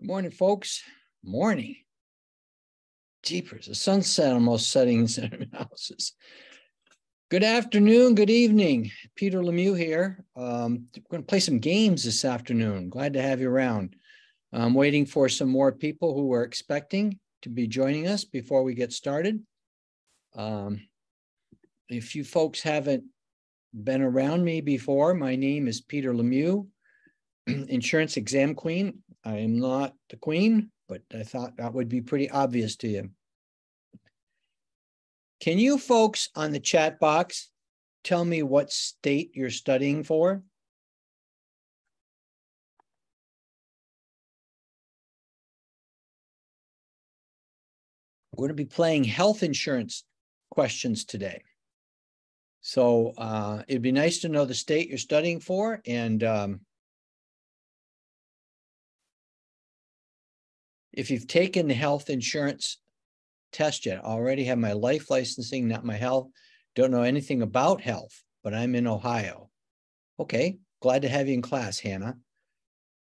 Good morning, folks. Morning. Jeepers, the sunset almost setting in center houses. Good afternoon, good evening. Peter Lemieux here. Um, we're going to play some games this afternoon. Glad to have you around. I'm waiting for some more people who are expecting to be joining us before we get started. Um, if you folks haven't been around me before, my name is Peter Lemieux, insurance exam queen. I am not the queen, but I thought that would be pretty obvious to you. Can you folks on the chat box tell me what state you're studying for? We're going to be playing health insurance questions today. So uh, it'd be nice to know the state you're studying for and um, if you've taken the health insurance test yet, I already have my life licensing, not my health. Don't know anything about health, but I'm in Ohio. Okay, glad to have you in class, Hannah.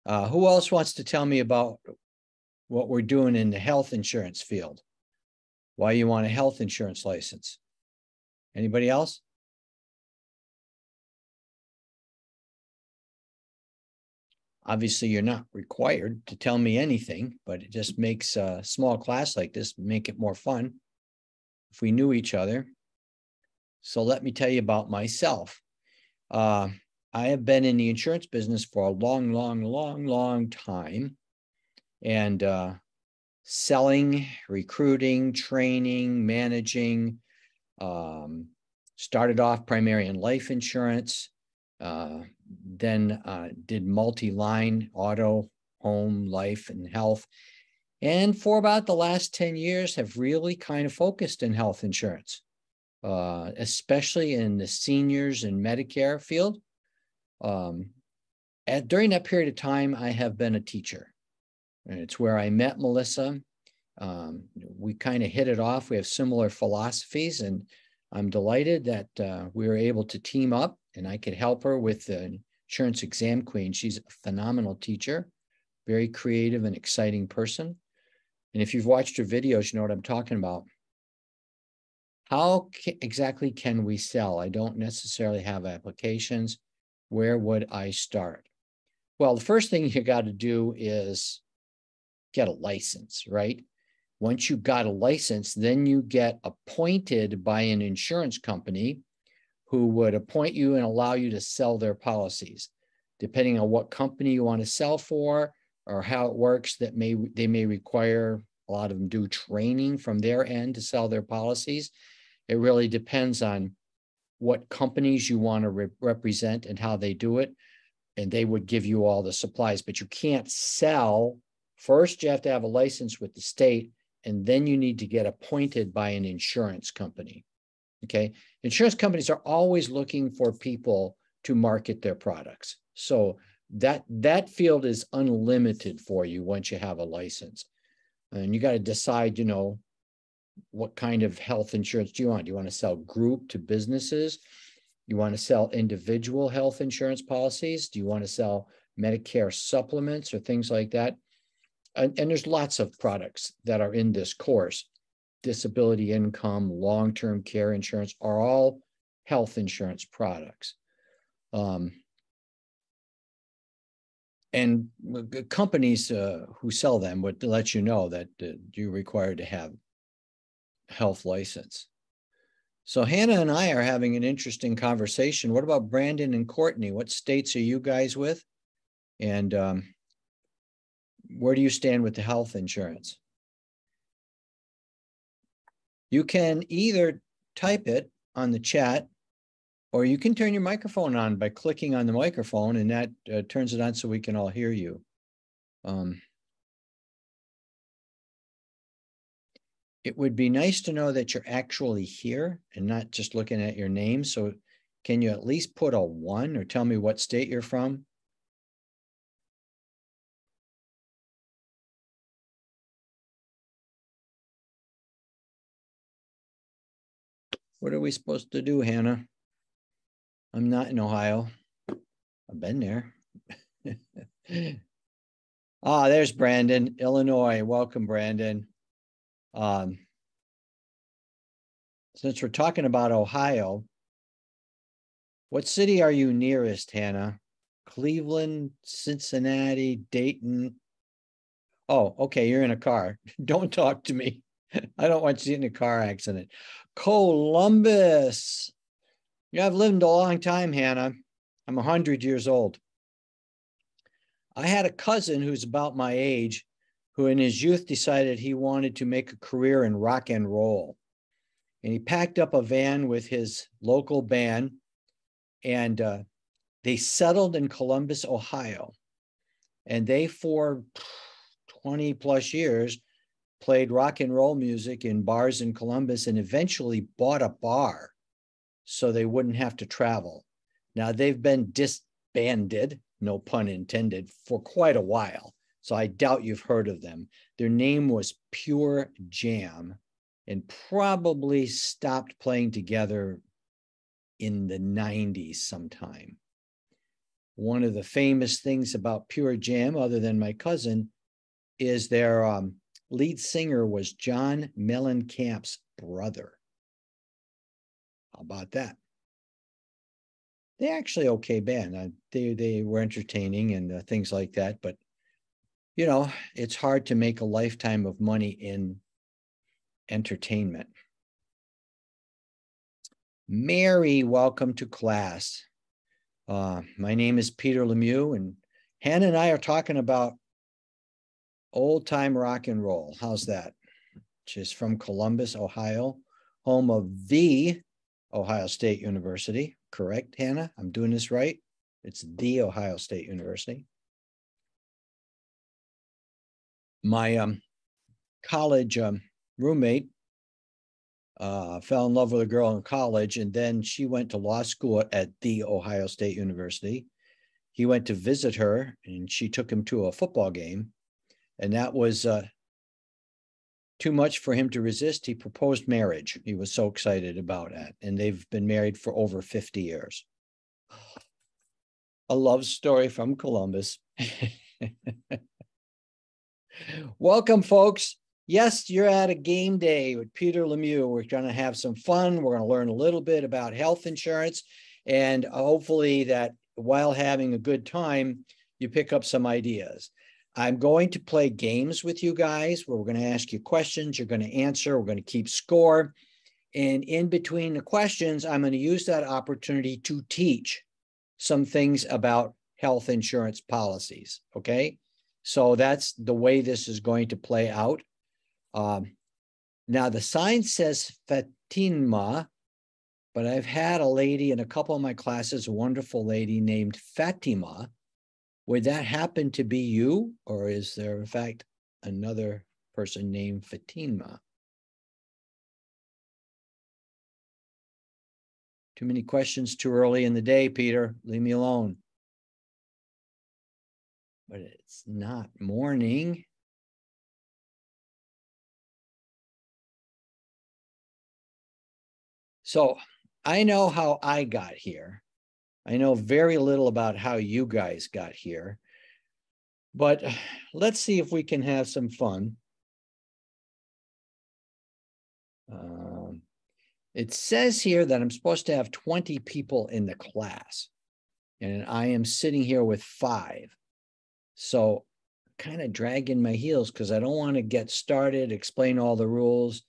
Uh, who else wants to tell me about what we're doing in the health insurance field? Why you want a health insurance license? Anybody else? Obviously, you're not required to tell me anything, but it just makes a small class like this make it more fun if we knew each other. So let me tell you about myself. Uh, I have been in the insurance business for a long, long, long, long time. And uh, selling, recruiting, training, managing, um, started off primary in life insurance, uh, then uh, did multi-line auto, home, life, and health. And for about the last 10 years have really kind of focused in health insurance, uh, especially in the seniors and Medicare field. Um, at, during that period of time, I have been a teacher. And it's where I met Melissa. Um, we kind of hit it off. We have similar philosophies, and I'm delighted that uh, we were able to team up and I could help her with the insurance exam queen. She's a phenomenal teacher, very creative and exciting person. And if you've watched her videos, you know what I'm talking about. How exactly can we sell? I don't necessarily have applications. Where would I start? Well, the first thing you got to do is get a license, right? Once you got a license, then you get appointed by an insurance company who would appoint you and allow you to sell their policies. Depending on what company you want to sell for or how it works, that may they may require a lot of them do training from their end to sell their policies. It really depends on what companies you want to re- represent and how they do it. And they would give you all the supplies, but you can't sell. First, you have to have a license with the state, and then you need to get appointed by an insurance company. Okay. Insurance companies are always looking for people to market their products. So that that field is unlimited for you once you have a license. And you got to decide, you know, what kind of health insurance do you want? Do you want to sell group to businesses? You want to sell individual health insurance policies? Do you want to sell Medicare supplements or things like that? And, and there's lots of products that are in this course disability income, long term care insurance are all health insurance products. Um, and companies uh, who sell them would let you know that uh, you're required to have health license. So Hannah and I are having an interesting conversation. What about Brandon and Courtney? What states are you guys with? And um, where do you stand with the health insurance? You can either type it on the chat or you can turn your microphone on by clicking on the microphone and that uh, turns it on so we can all hear you. Um, it would be nice to know that you're actually here and not just looking at your name. So can you at least put a one or tell me what state you're from? What are we supposed to do, Hannah? I'm not in Ohio. I've been there. Ah, there's Brandon, Illinois. Welcome, Brandon. Um, since we're talking about Ohio, what city are you nearest, Hannah? Cleveland, Cincinnati, Dayton. Oh, okay, you're in a car. Don't talk to me. I don't want you in a car accident. Columbus. Yeah, I've lived a long time, Hannah. I'm 100 years old. I had a cousin who's about my age who, in his youth, decided he wanted to make a career in rock and roll. And he packed up a van with his local band and uh, they settled in Columbus, Ohio. And they, for 20 plus years, played rock and roll music in bars in Columbus and eventually bought a bar so they wouldn't have to travel. Now they've been disbanded no pun intended, for quite a while. So I doubt you've heard of them. Their name was Pure Jam and probably stopped playing together in the 90s sometime. One of the famous things about Pure Jam, other than my cousin, is their um, lead singer was John Mellencamp's brother. How about that? they actually okay band. Uh, they they were entertaining and uh, things like that. But you know, it's hard to make a lifetime of money in entertainment. Mary, welcome to class. Uh, my name is Peter Lemieux, and Hannah and I are talking about old time rock and roll. How's that? Which is from Columbus, Ohio, home of the Ohio State University correct, Hannah? I'm doing this right? It's the Ohio State University. My um, college um, roommate uh, fell in love with a girl in college, and then she went to law school at the Ohio State University. He went to visit her, and she took him to a football game, and that was uh, too much for him to resist. He proposed marriage. He was so excited about it. And they've been married for over 50 years. A love story from Columbus. Welcome, folks. Yes, you're at a game day with Peter Lemieux. We're going to have some fun. We're going to learn a little bit about health insurance. And hopefully, that while having a good time, you pick up some ideas. I'm going to play games with you guys where we're going to ask you questions. You're going to answer. We're going to keep score. And in between the questions, I'm going to use that opportunity to teach some things about health insurance policies. Okay. So that's the way this is going to play out. Um, now, the sign says Fatima, but I've had a lady in a couple of my classes, a wonderful lady named Fatima would that happen to be you, or is there, in fact, another person named Fatima? Too many questions too early in the day, Peter. Leave me alone. But it's not morning. So I know how I got here. I know very little about how you guys got here, but let's see if we can have some fun. Um, it says here that I'm supposed to have 20 people in the class, and I am sitting here with five. So, kind of dragging my heels because I don't want to get started, explain all the rules,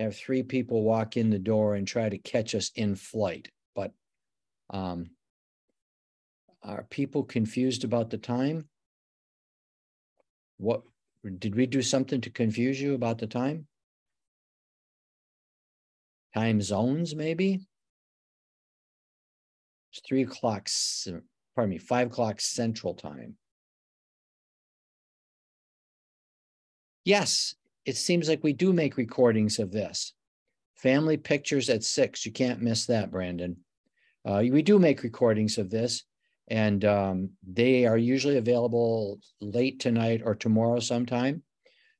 have three people walk in the door and try to catch us in flight. But um, are people confused about the time? What did we do something to confuse you about the time? Time zones, maybe? It's three o'clock, pardon me, five o'clock central time. Yes, it seems like we do make recordings of this. Family pictures at six. You can't miss that, Brandon. Uh, we do make recordings of this and um, they are usually available late tonight or tomorrow sometime.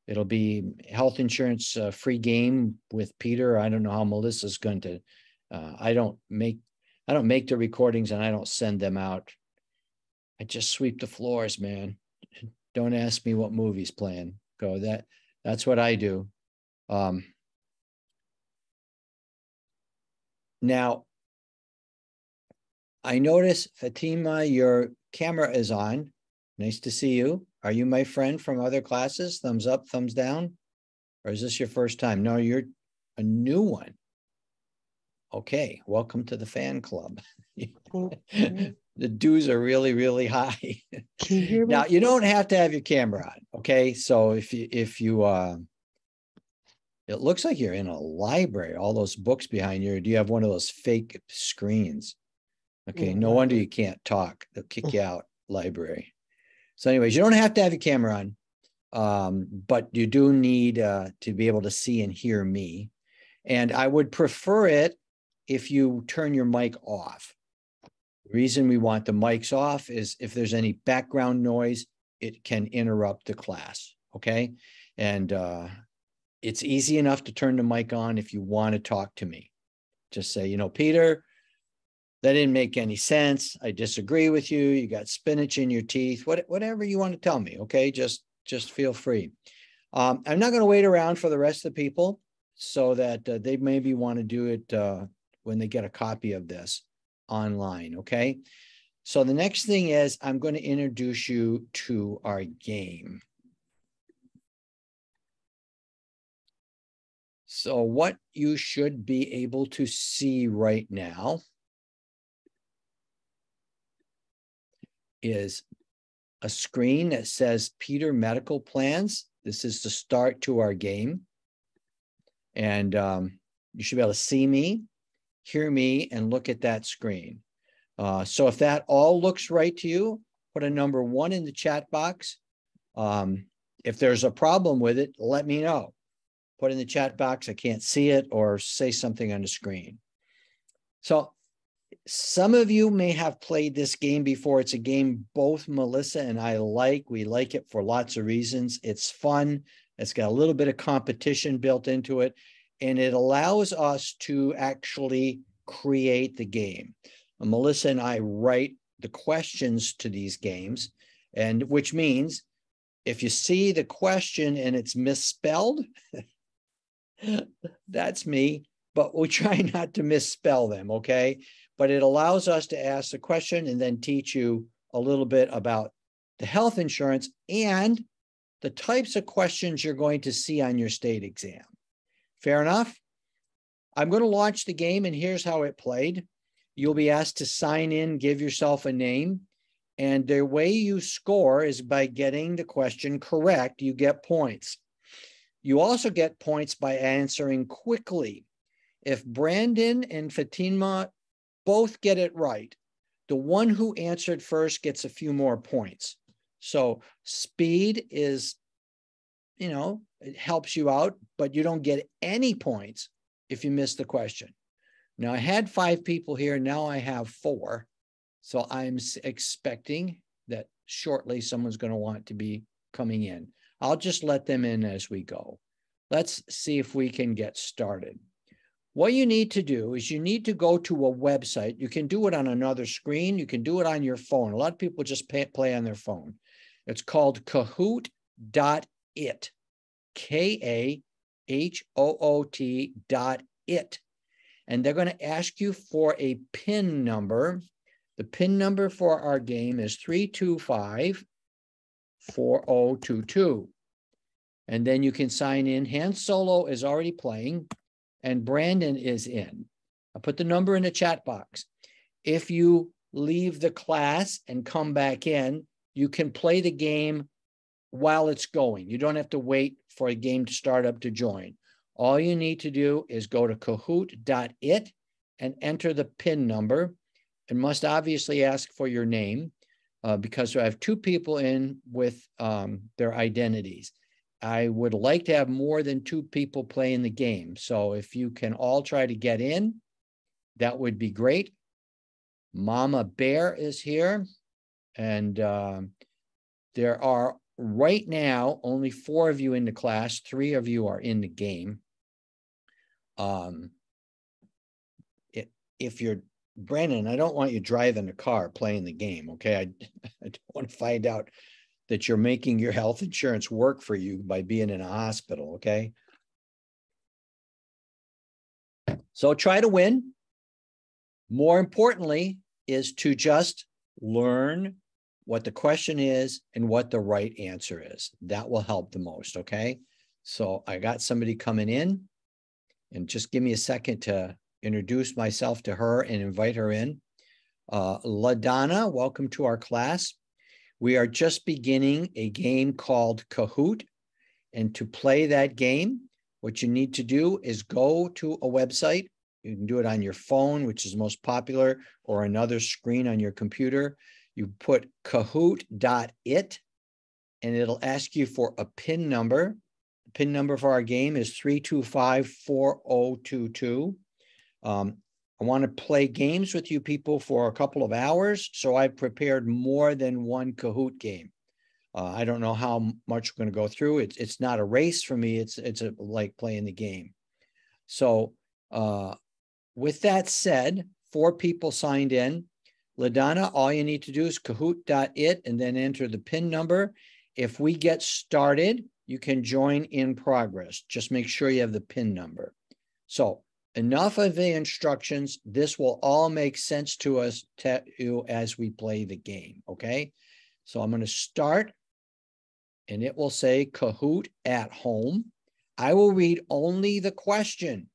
It'll be health insurance uh, free game with Peter. I don't know how Melissa's going to. Uh, I don't make I don't make the recordings and I don't send them out. I just sweep the floors, man. don't ask me what movie's playing. Go that that's what I do. Um, now, I notice Fatima, your camera is on. Nice to see you. Are you my friend from other classes? Thumbs up, thumbs down? Or is this your first time? No, you're a new one. Okay, welcome to the fan club. the dues are really, really high. Can you hear me? now you don't have to have your camera on. Okay, so if you if you uh, it looks like you're in a library. All those books behind you. Do you have one of those fake screens? Okay, no wonder you can't talk. They'll kick you out. Library. So, anyways, you don't have to have your camera on, um, but you do need uh, to be able to see and hear me. And I would prefer it if you turn your mic off. The reason we want the mics off is if there's any background noise, it can interrupt the class. Okay. And uh, it's easy enough to turn the mic on if you want to talk to me. Just say, you know, Peter, that didn't make any sense. I disagree with you. You got spinach in your teeth. What, whatever you want to tell me. Okay. Just, just feel free. Um, I'm not going to wait around for the rest of the people so that uh, they maybe want to do it uh, when they get a copy of this online. Okay. So the next thing is I'm going to introduce you to our game. So what you should be able to see right now is a screen that says Peter Medical Plans. This is the start to our game. And um, you should be able to see me, hear me, and look at that screen. Uh, so if that all looks right to you, put a number one in the chat box. Um, if there's a problem with it, let me know. Put in the chat box, I can't see it, or say something on the screen. So some of you may have played this game before. It's a game both Melissa and I like. We like it for lots of reasons. It's fun. It's got a little bit of competition built into it, and it allows us to actually create the game. Melissa and I write the questions to these games, and which means if you see the question and it's misspelled, that's me. But we try not to misspell them. Okay but it allows us to ask the question and then teach you a little bit about the health insurance and the types of questions you're going to see on your state exam. Fair enough? I'm going to launch the game, and here's how it played. You'll be asked to sign in, give yourself a name, and the way you score is by getting the question correct. You get points. You also get points by answering quickly. If Brandon and Fatima both get it right. The one who answered first gets a few more points. So speed is, you know, it helps you out, but you don't get any points if you miss the question. Now I had five people here. Now I have four. So I'm expecting that shortly someone's going to want to be coming in. I'll just let them in as we go. Let's see if we can get started. What you need to do is you need to go to a website. You can do it on another screen. You can do it on your phone. A lot of people just pay, play on their phone. It's called Kahoot.it, K A H O O T dot it. And they're going to ask you for a PIN number. The PIN number for our game is 325 4022. And then you can sign in. Han Solo is already playing and Brandon is in. I put the number in the chat box. If you leave the class and come back in, you can play the game while it's going. You don't have to wait for a game to start up to join. All you need to do is go to kahoot.it and enter the PIN number and must obviously ask for your name uh, because I have two people in with um, their identities. I would like to have more than two people playing the game. So if you can all try to get in, that would be great. Mama Bear is here. And uh, there are right now only four of you in the class, three of you are in the game. Um, it, if you're Brandon, I don't want you driving a car playing the game. Okay. I, I don't want to find out that you're making your health insurance work for you by being in a hospital, okay? So try to win. More importantly, is to just learn what the question is and what the right answer is. That will help the most, okay? So I got somebody coming in and just give me a second to introduce myself to her and invite her in. Uh, LaDonna, welcome to our class. We are just beginning a game called Kahoot. And to play that game, what you need to do is go to a website. You can do it on your phone, which is most popular, or another screen on your computer. You put kahoot.it and it'll ask you for a PIN number. The PIN number for our game is 3254022. Um, I want to play games with you people for a couple of hours. So I've prepared more than one Kahoot game. Uh, I don't know how much we're going to go through. It's it's not a race for me. It's it's a, like playing the game. So uh, with that said, four people signed in. LaDonna, all you need to do is kahoot.it and then enter the PIN number. If we get started, you can join in progress. Just make sure you have the PIN number. So enough of the instructions. This will all make sense to us to you as we play the game. Okay. So I'm going to start and it will say Kahoot at home. I will read only the question.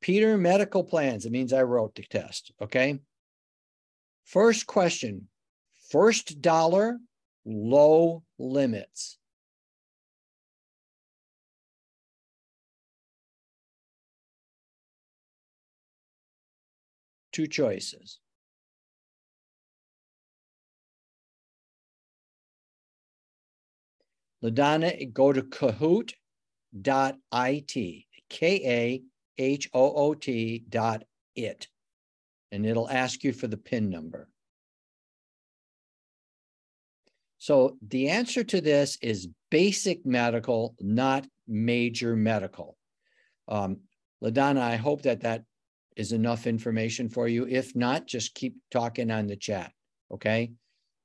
Peter medical plans. It means I wrote the test. Okay. First question first dollar, low limits. Two choices. LaDonna, go to kahoot.it, K-A-H-O-O-T dot it, and it'll ask you for the PIN number. So the answer to this is basic medical, not major medical. Um, LaDonna, I hope that that is enough information for you. If not, just keep talking on the chat. Okay.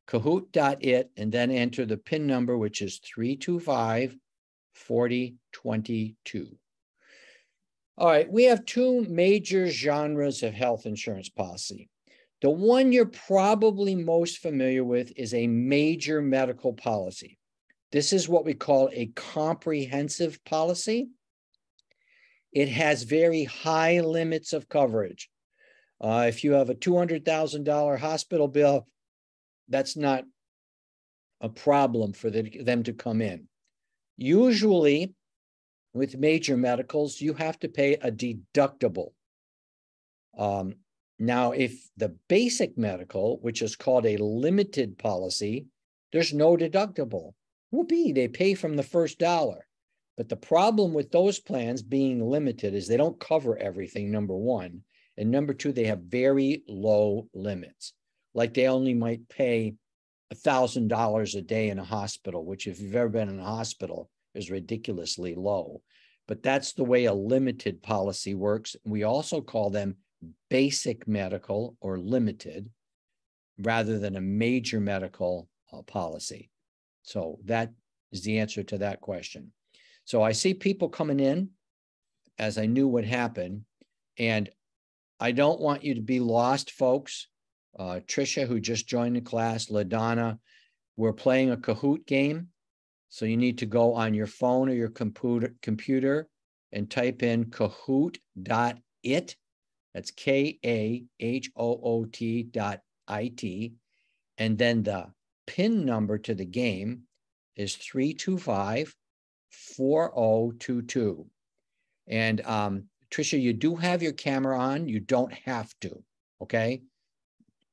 Kahoot.it and then enter the PIN number, which is 325 4022. All right, we have two major genres of health insurance policy. The one you're probably most familiar with is a major medical policy. This is what we call a comprehensive policy. It has very high limits of coverage. Uh, if you have a $200,000 hospital bill, that's not a problem for the, them to come in. Usually, with major medicals, you have to pay a deductible. Um, now, if the basic medical, which is called a limited policy, there's no deductible. Whoopee, they pay from the first dollar. But the problem with those plans being limited is they don't cover everything, number one. And number two, they have very low limits. Like they only might pay $1,000 a day in a hospital, which, if you've ever been in a hospital, is ridiculously low. But that's the way a limited policy works. We also call them basic medical or limited rather than a major medical uh, policy. So that is the answer to that question. So I see people coming in as I knew would happen. And I don't want you to be lost, folks. Uh, Trisha, who just joined the class, LaDonna, we're playing a Kahoot game. So you need to go on your phone or your computer, computer and type in kahoot.it. That's K A H O O T dot I T. And then the PIN number to the game is 325 4022. And um, Tricia, you do have your camera on. You don't have to. Okay.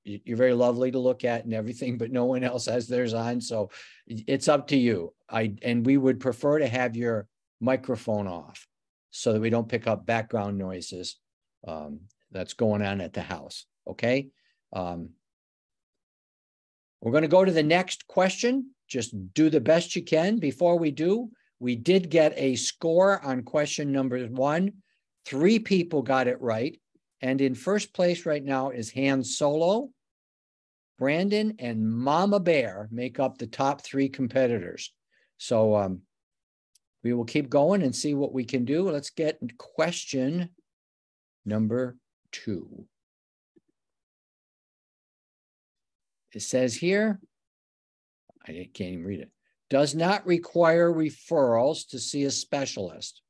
You're very lovely to look at and everything, but no one else has theirs on. So it's up to you. I and we would prefer to have your microphone off so that we don't pick up background noises um, that's going on at the house. Okay. Um, we're going to go to the next question. Just do the best you can. Before we do, we did get a score on question number one. Three people got it right. And in first place right now is Han Solo. Brandon and Mama Bear make up the top three competitors. So um, we will keep going and see what we can do. Let's get question number two. It says here, I can't even read it, does not require referrals to see a specialist.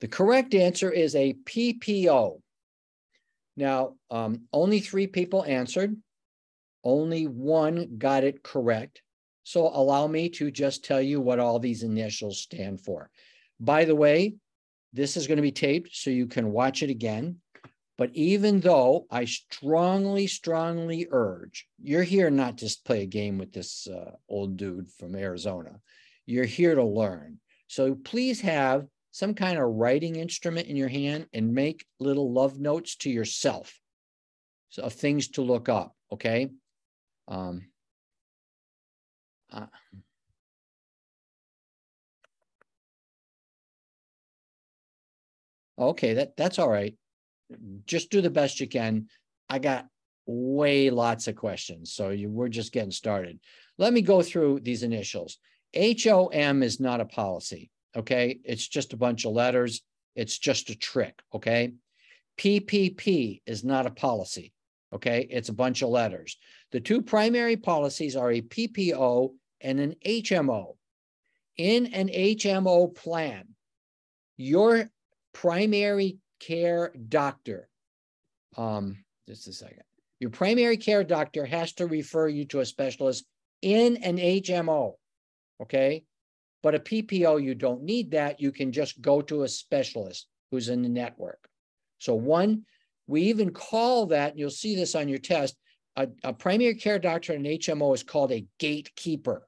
The correct answer is a PPO. Now, um, only three people answered. Only one got it correct. So allow me to just tell you what all these initials stand for. By the way, this is going to be taped so you can watch it again. But even though I strongly, strongly urge, you're here not just play a game with this uh, old dude from Arizona. You're here to learn. So please have some kind of writing instrument in your hand and make little love notes to yourself of things to look up. Okay. Um, uh, okay, that that's all right. Just do the best you can. I got way lots of questions, so you, we're just getting started. Let me go through these initials. HOM is not a policy. Okay. It's just a bunch of letters. It's just a trick. Okay. PPP is not a policy. Okay. It's a bunch of letters. The two primary policies are a PPO and an HMO. In an HMO plan, your primary care doctor, um, just a second, your primary care doctor has to refer you to a specialist in an HMO. Okay. But a PPO, you don't need that. You can just go to a specialist who's in the network. So, one, we even call that, you'll see this on your test, a, a primary care doctor in an HMO is called a gatekeeper.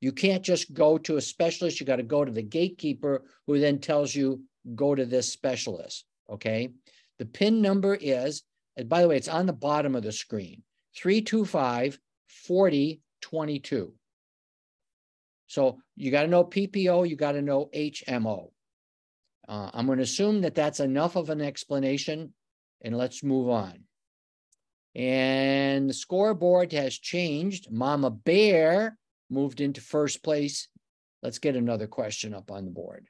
You can't just go to a specialist, you got to go to the gatekeeper who then tells you, go to this specialist. Okay. The PIN number is, and by the way, it's on the bottom of the screen 325 4022. So you got to know PPO, you got to know HMO. Uh, I'm going to assume that that's enough of an explanation, and let's move on. And the scoreboard has changed. Mama Bear moved into first place. Let's get another question up on the board.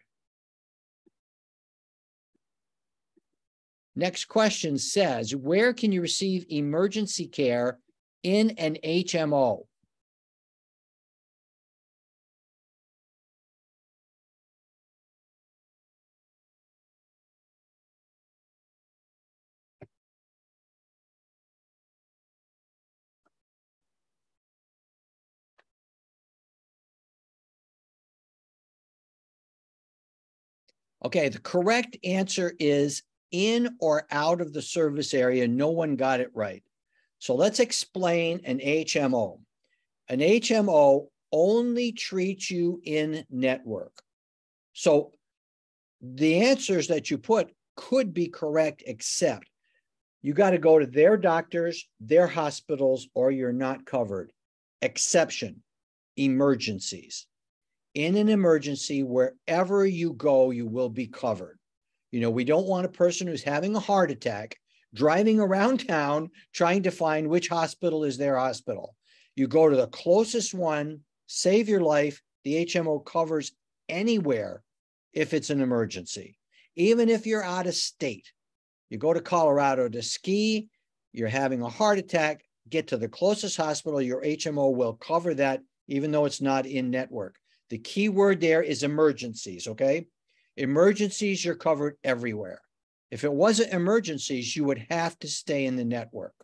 Next question says, where can you receive emergency care in an HMO? Okay, the correct answer is in or out of the service area. No one got it right. So let's explain an HMO. An HMO only treats you in network. So the answers that you put could be correct, except you got to go to their doctors, their hospitals, or you're not covered. Exception emergencies in an emergency, wherever you go, you will be covered. You know, we don't want a person who's having a heart attack driving around town trying to find which hospital is their hospital. You go to the closest one, save your life. The HMO covers anywhere if it's an emergency, even if you're out of state. You go to Colorado to ski, you're having a heart attack, get to the closest hospital, your HMO will cover that, even though it's not in network. The key word there is emergencies, okay? Emergencies, you're covered everywhere. If it wasn't emergencies, you would have to stay in the network.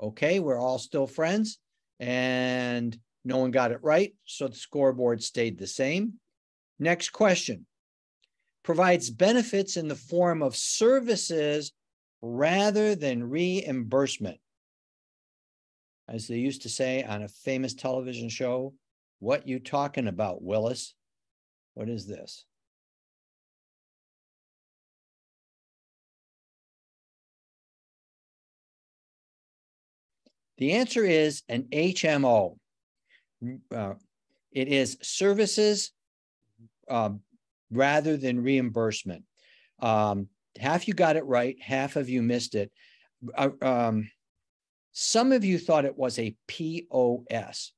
Okay, we're all still friends and no one got it right. So the scoreboard stayed the same. Next question provides benefits in the form of services rather than reimbursement. As they used to say on a famous television show, what you talking about, Willis? What is this? The answer is an HMO. Uh, it is services uh, rather than reimbursement. Um, half you got it right, half of you missed it. Uh, um, some of you thought it was a POS.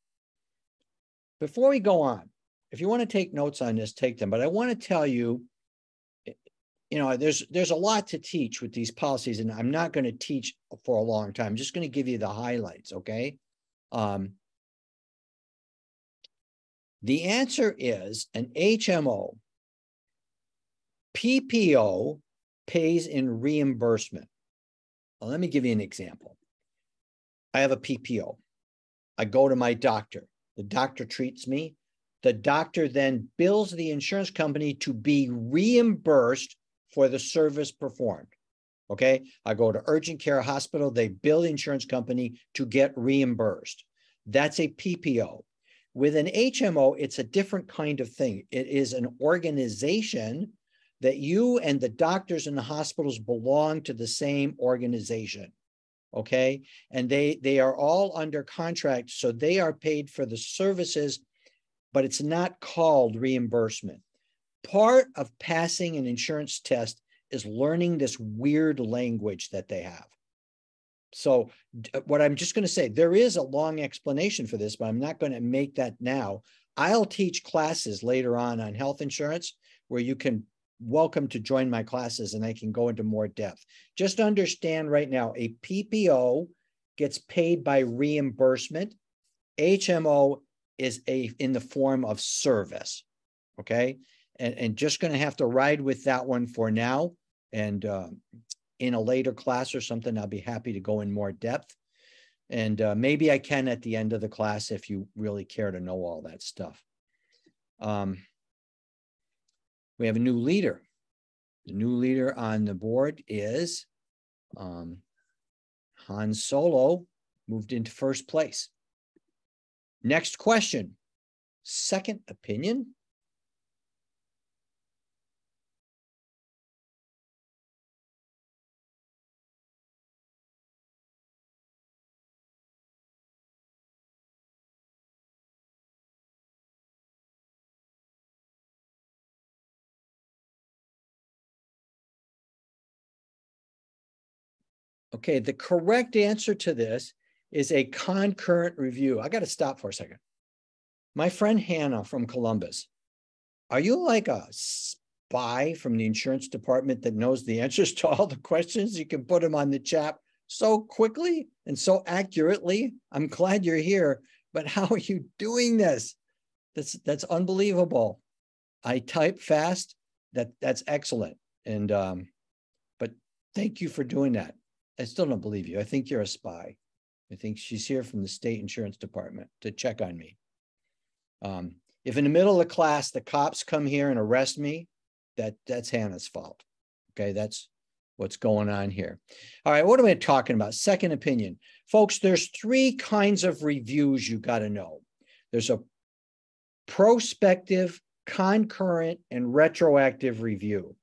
Before we go on, if you want to take notes on this, take them. But I want to tell you, you know, there's there's a lot to teach with these policies, and I'm not going to teach for a long time. I'm just going to give you the highlights, okay? Um, the answer is an HMO. PPO pays in reimbursement. Well, let me give you an example. I have a PPO. I go to my doctor. The doctor treats me. The doctor then bills the insurance company to be reimbursed for the service performed. Okay. I go to urgent care hospital. They bill the insurance company to get reimbursed. That's a PPO. With an HMO, it's a different kind of thing. It is an organization that you and the doctors in the hospitals belong to the same organization okay? And they they are all under contract so they are paid for the services but it's not called reimbursement. Part of passing an insurance test is learning this weird language that they have. So uh, what i'm just going to say there is a long explanation for this but i'm not going to make that now. I'll teach classes later on on health insurance where you can welcome to join my classes and I can go into more depth. Just understand right now a PPO gets paid by reimbursement. HMO is a in the form of service. Okay. And, and just going to have to ride with that one for now. And um, in a later class or something, I'll be happy to go in more depth. And uh, maybe I can at the end of the class if you really care to know all that stuff. Um, we have a new leader. The new leader on the board is um, Han Solo, moved into first place. Next question. Second opinion. Okay, the correct answer to this is a concurrent review. I got to stop for a second. My friend Hannah from Columbus, are you like a spy from the insurance department that knows the answers to all the questions? You can put them on the chat so quickly and so accurately. I'm glad you're here, but how are you doing this? That's that's unbelievable. I type fast. That that's excellent. And um, but thank you for doing that. I still don't believe you. I think you're a spy. I think she's here from the state insurance department to check on me. Um, if in the middle of the class the cops come here and arrest me, that that's Hannah's fault. Okay, that's what's going on here. All right, what am I talking about? Second opinion. Folks, there's three kinds of reviews you got to know. There's a prospective, concurrent, and retroactive review.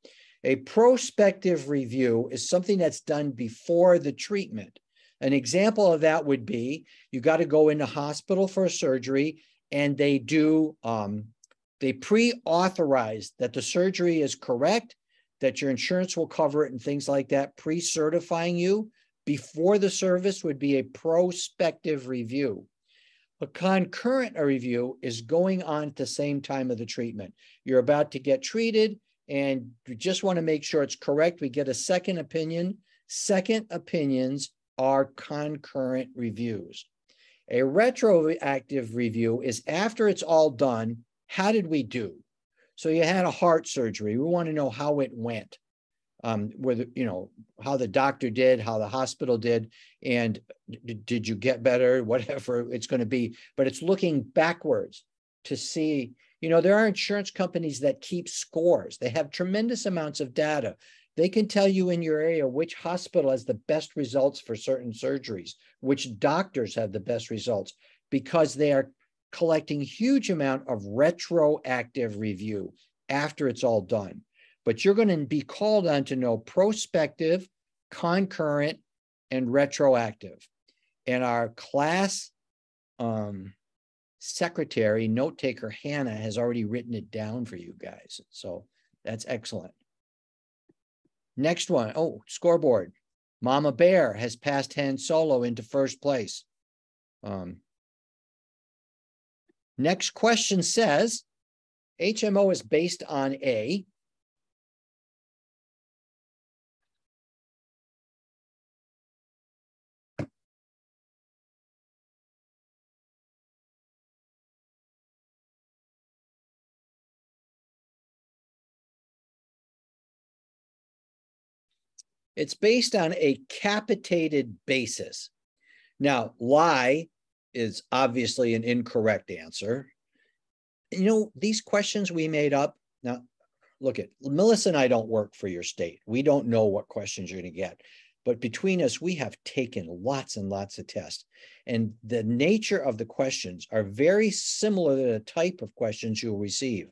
A prospective review is something that's done before the treatment. An example of that would be you got to go into hospital for a surgery and they do um, they pre-authorize that the surgery is correct, that your insurance will cover it and things like that, pre-certifying you before the service would be a prospective review. A concurrent review is going on at the same time of the treatment. You're about to get treated and we just want to make sure it's correct. We get a second opinion. Second opinions are concurrent reviews. A retroactive review is after it's all done, how did we do? So you had a heart surgery. We want to know how it went. Um, whether you know how the doctor did, how the hospital did, and did you get better, whatever it's going to be. But it's looking backwards to see you know, there are insurance companies that keep scores. They have tremendous amounts of data. They can tell you in your area which hospital has the best results for certain surgeries, which doctors have the best results, because they are collecting huge amount of retroactive review after it's all done. But you're going to be called on to know prospective, concurrent, and retroactive. And our class um, secretary, note taker Hannah has already written it down for you guys. So that's excellent. Next one. Oh, scoreboard. Mama Bear has passed Han Solo into first place. Um, next question says HMO is based on A. It's based on a capitated basis. Now, lie is obviously an incorrect answer. You know, these questions we made up. Now, look at Melissa and I don't work for your state. We don't know what questions you're going to get. But between us, we have taken lots and lots of tests. And the nature of the questions are very similar to the type of questions you'll receive.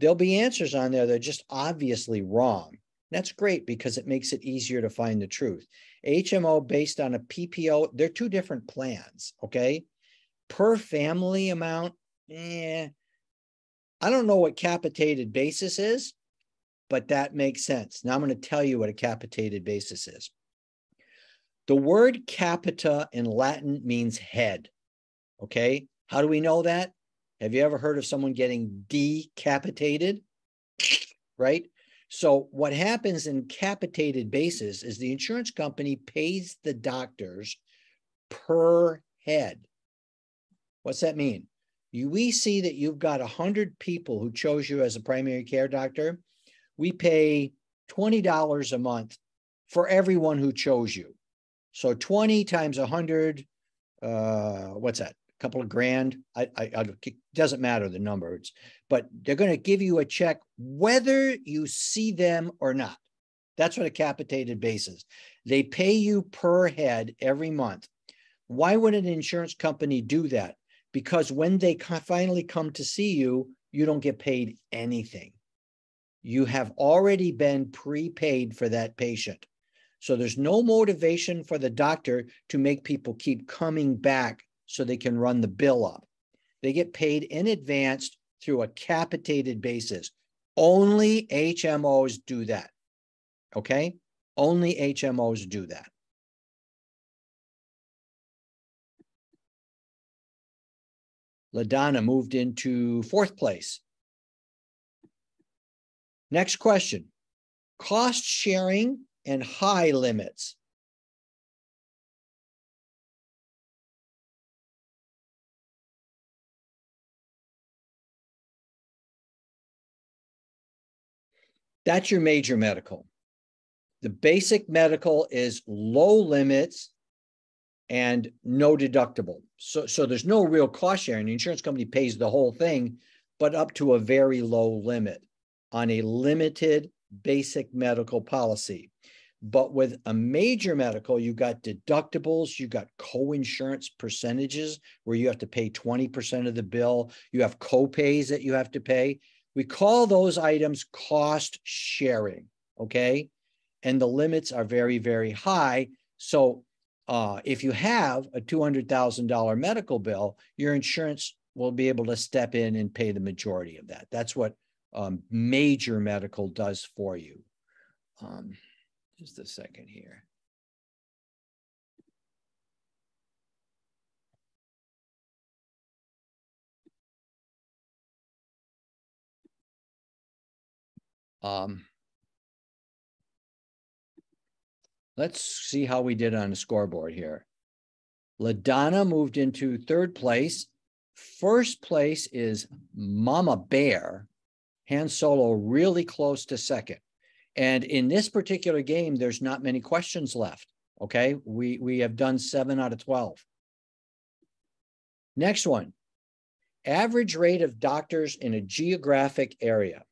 There'll be answers on there that are just obviously wrong. That's great because it makes it easier to find the truth. HMO based on a PPO, they're two different plans, okay? Per family amount, eh, I don't know what capitated basis is, but that makes sense. Now I'm going to tell you what a capitated basis is. The word capita in Latin means head, okay? How do we know that? Have you ever heard of someone getting decapitated? Right? So what happens in capitated basis is the insurance company pays the doctors per head. What's that mean? You, we see that you've got 100 people who chose you as a primary care doctor. We pay $20 a month for everyone who chose you. So 20 times 100, uh, what's that? Couple of grand. I, I, I, doesn't matter the numbers, but they're going to give you a check whether you see them or not. That's what a capitated basis. They pay you per head every month. Why would an insurance company do that? Because when they finally come to see you, you don't get paid anything. You have already been prepaid for that patient. So there's no motivation for the doctor to make people keep coming back so they can run the bill up. They get paid in advance through a capitated basis. Only HMOs do that. Okay? Only HMOs do that. LaDonna moved into fourth place. Next question cost sharing and high limits. That's your major medical. The basic medical is low limits and no deductible. So, so there's no real cost sharing. The insurance company pays the whole thing, but up to a very low limit on a limited basic medical policy. But with a major medical, you've got deductibles, you've got co-insurance percentages where you have to pay 20% of the bill, you have co-pays that you have to pay. We call those items cost sharing, okay? And the limits are very, very high. So uh, if you have a $200,000 medical bill, your insurance will be able to step in and pay the majority of that. That's what um, major medical does for you. Um, just a second here. Um, let's see how we did on the scoreboard here. LaDonna moved into third place. First place is Mama Bear. Han Solo really close to second. And in this particular game, there's not many questions left. Okay. We, we have done seven out of 12. Next one average rate of doctors in a geographic area.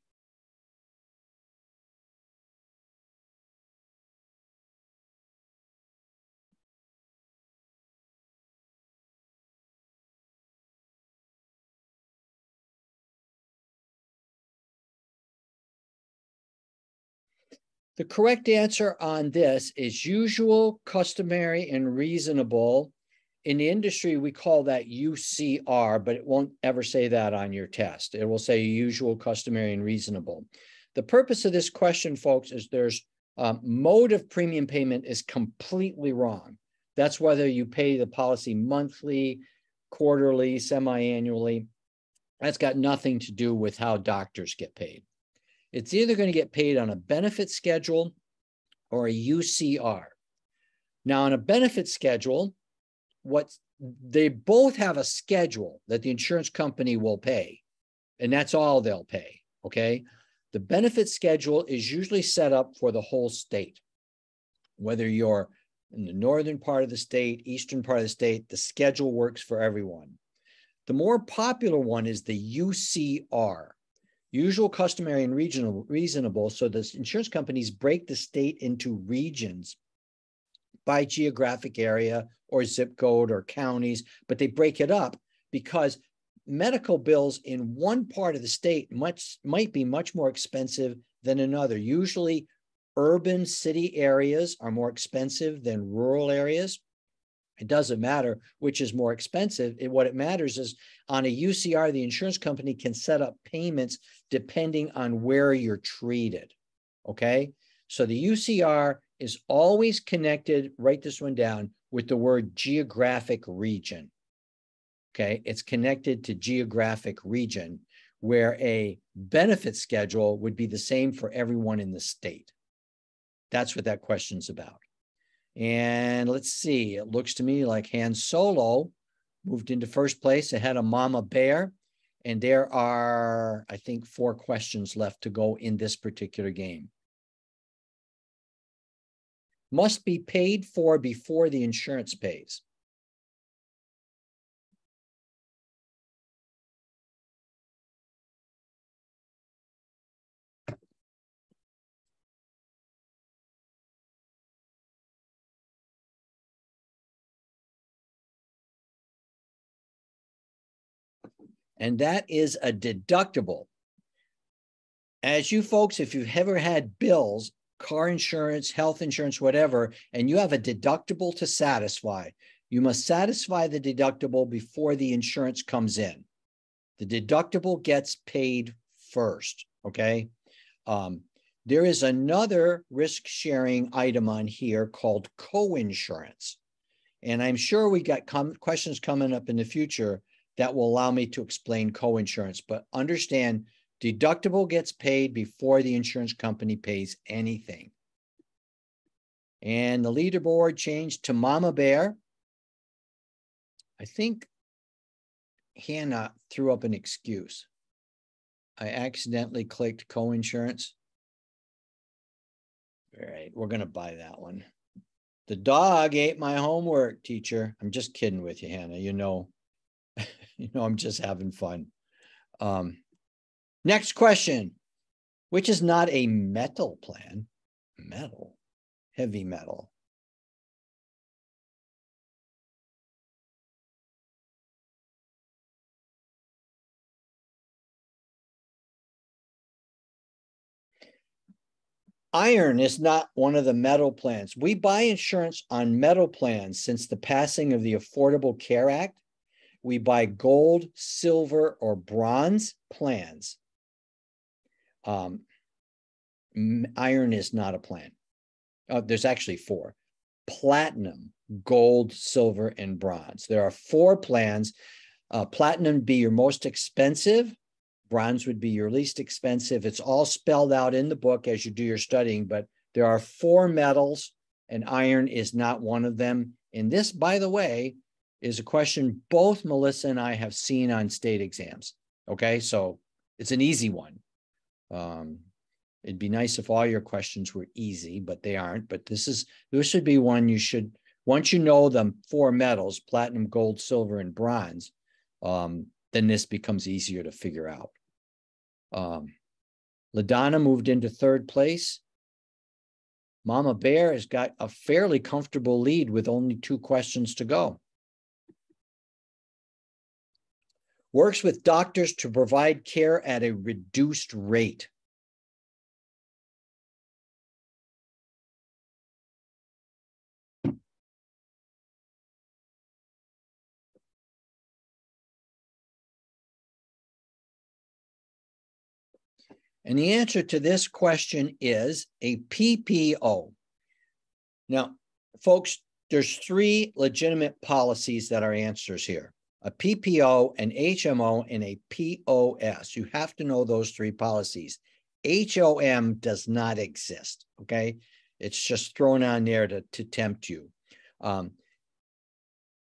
The correct answer on this is usual, customary, and reasonable. in the industry, we call that UCR, but it won't ever say that on your test. It will say usual, customary, and reasonable. The purpose of this question, folks, is there's um, mode of premium payment is completely wrong. That's whether you pay the policy monthly, quarterly, semi-annually. That's got nothing to do with how doctors get paid. It's either going to get paid on a benefit schedule or a UCR. Now, on a benefit schedule, what they both have a schedule that the insurance company will pay, and that's all they'll pay. Okay. The benefit schedule is usually set up for the whole state. Whether you're in the northern part of the state, eastern part of the state, the schedule works for everyone. The more popular one is the UCR, usual, customary, and regional, reasonable. So the insurance companies break the state into regions by geographic area or zip code or counties, but they break it up because medical bills in one part of the state much might be much more expensive than another. Usually urban city areas are more expensive than rural areas. It doesn't matter which is more expensive. It, what it matters is on a UCR, the insurance company can set up payments depending on where you're treated. Okay. So the UCR is always connected, write this one down, with the word geographic region. Okay, it's connected to geographic region where a benefit schedule would be the same for everyone in the state. That's what that question's about. And let's see, it looks to me like Han Solo moved into first place ahead of Mama Bear. And there are, I think, four questions left to go in this particular game must be paid for before the insurance pays. And that is a deductible. As you folks, if you've ever had bills car insurance, health insurance, whatever, and you have a deductible to satisfy, you must satisfy the deductible before the insurance comes in. The deductible gets paid first. Okay. Um, there is another risk sharing item on here called co-insurance. And I'm sure we got com- questions coming up in the future that will allow me to explain co-insurance, but understand Deductible gets paid before the insurance company pays anything. And the leaderboard changed to Mama Bear. I think Hannah threw up an excuse. I accidentally clicked co-insurance. All right, we're going to buy that one. The dog ate my homework, teacher. I'm just kidding with you, Hannah. You know, you know, I'm just having fun. Um, Next question, which is not a metal plan? Metal, heavy metal. Iron is not one of the metal plans. We buy insurance on metal plans since the passing of the Affordable Care Act. We buy gold, silver, or bronze plans um, iron is not a plan. Uh, there's actually four platinum, gold, silver, and bronze. There are four plans. Uh, platinum would be your most expensive, bronze would be your least expensive. It's all spelled out in the book as you do your studying, but there are four metals, and iron is not one of them. And this, by the way, is a question both Melissa and I have seen on state exams. Okay, so it's an easy one. Um, it'd be nice if all your questions were easy, but they aren't. But this is this should be one you should once you know the four metals: platinum, gold, silver, and bronze. Um, then this becomes easier to figure out. Um, Ladonna moved into third place. Mama Bear has got a fairly comfortable lead with only two questions to go. works with doctors to provide care at a reduced rate. And the answer to this question is a PPO. Now, folks, there's three legitimate policies that are answers here. A PPO, an HMO, and a POS. You have to know those three policies. HOM does not exist, okay? It's just thrown on there to, to tempt you. Um,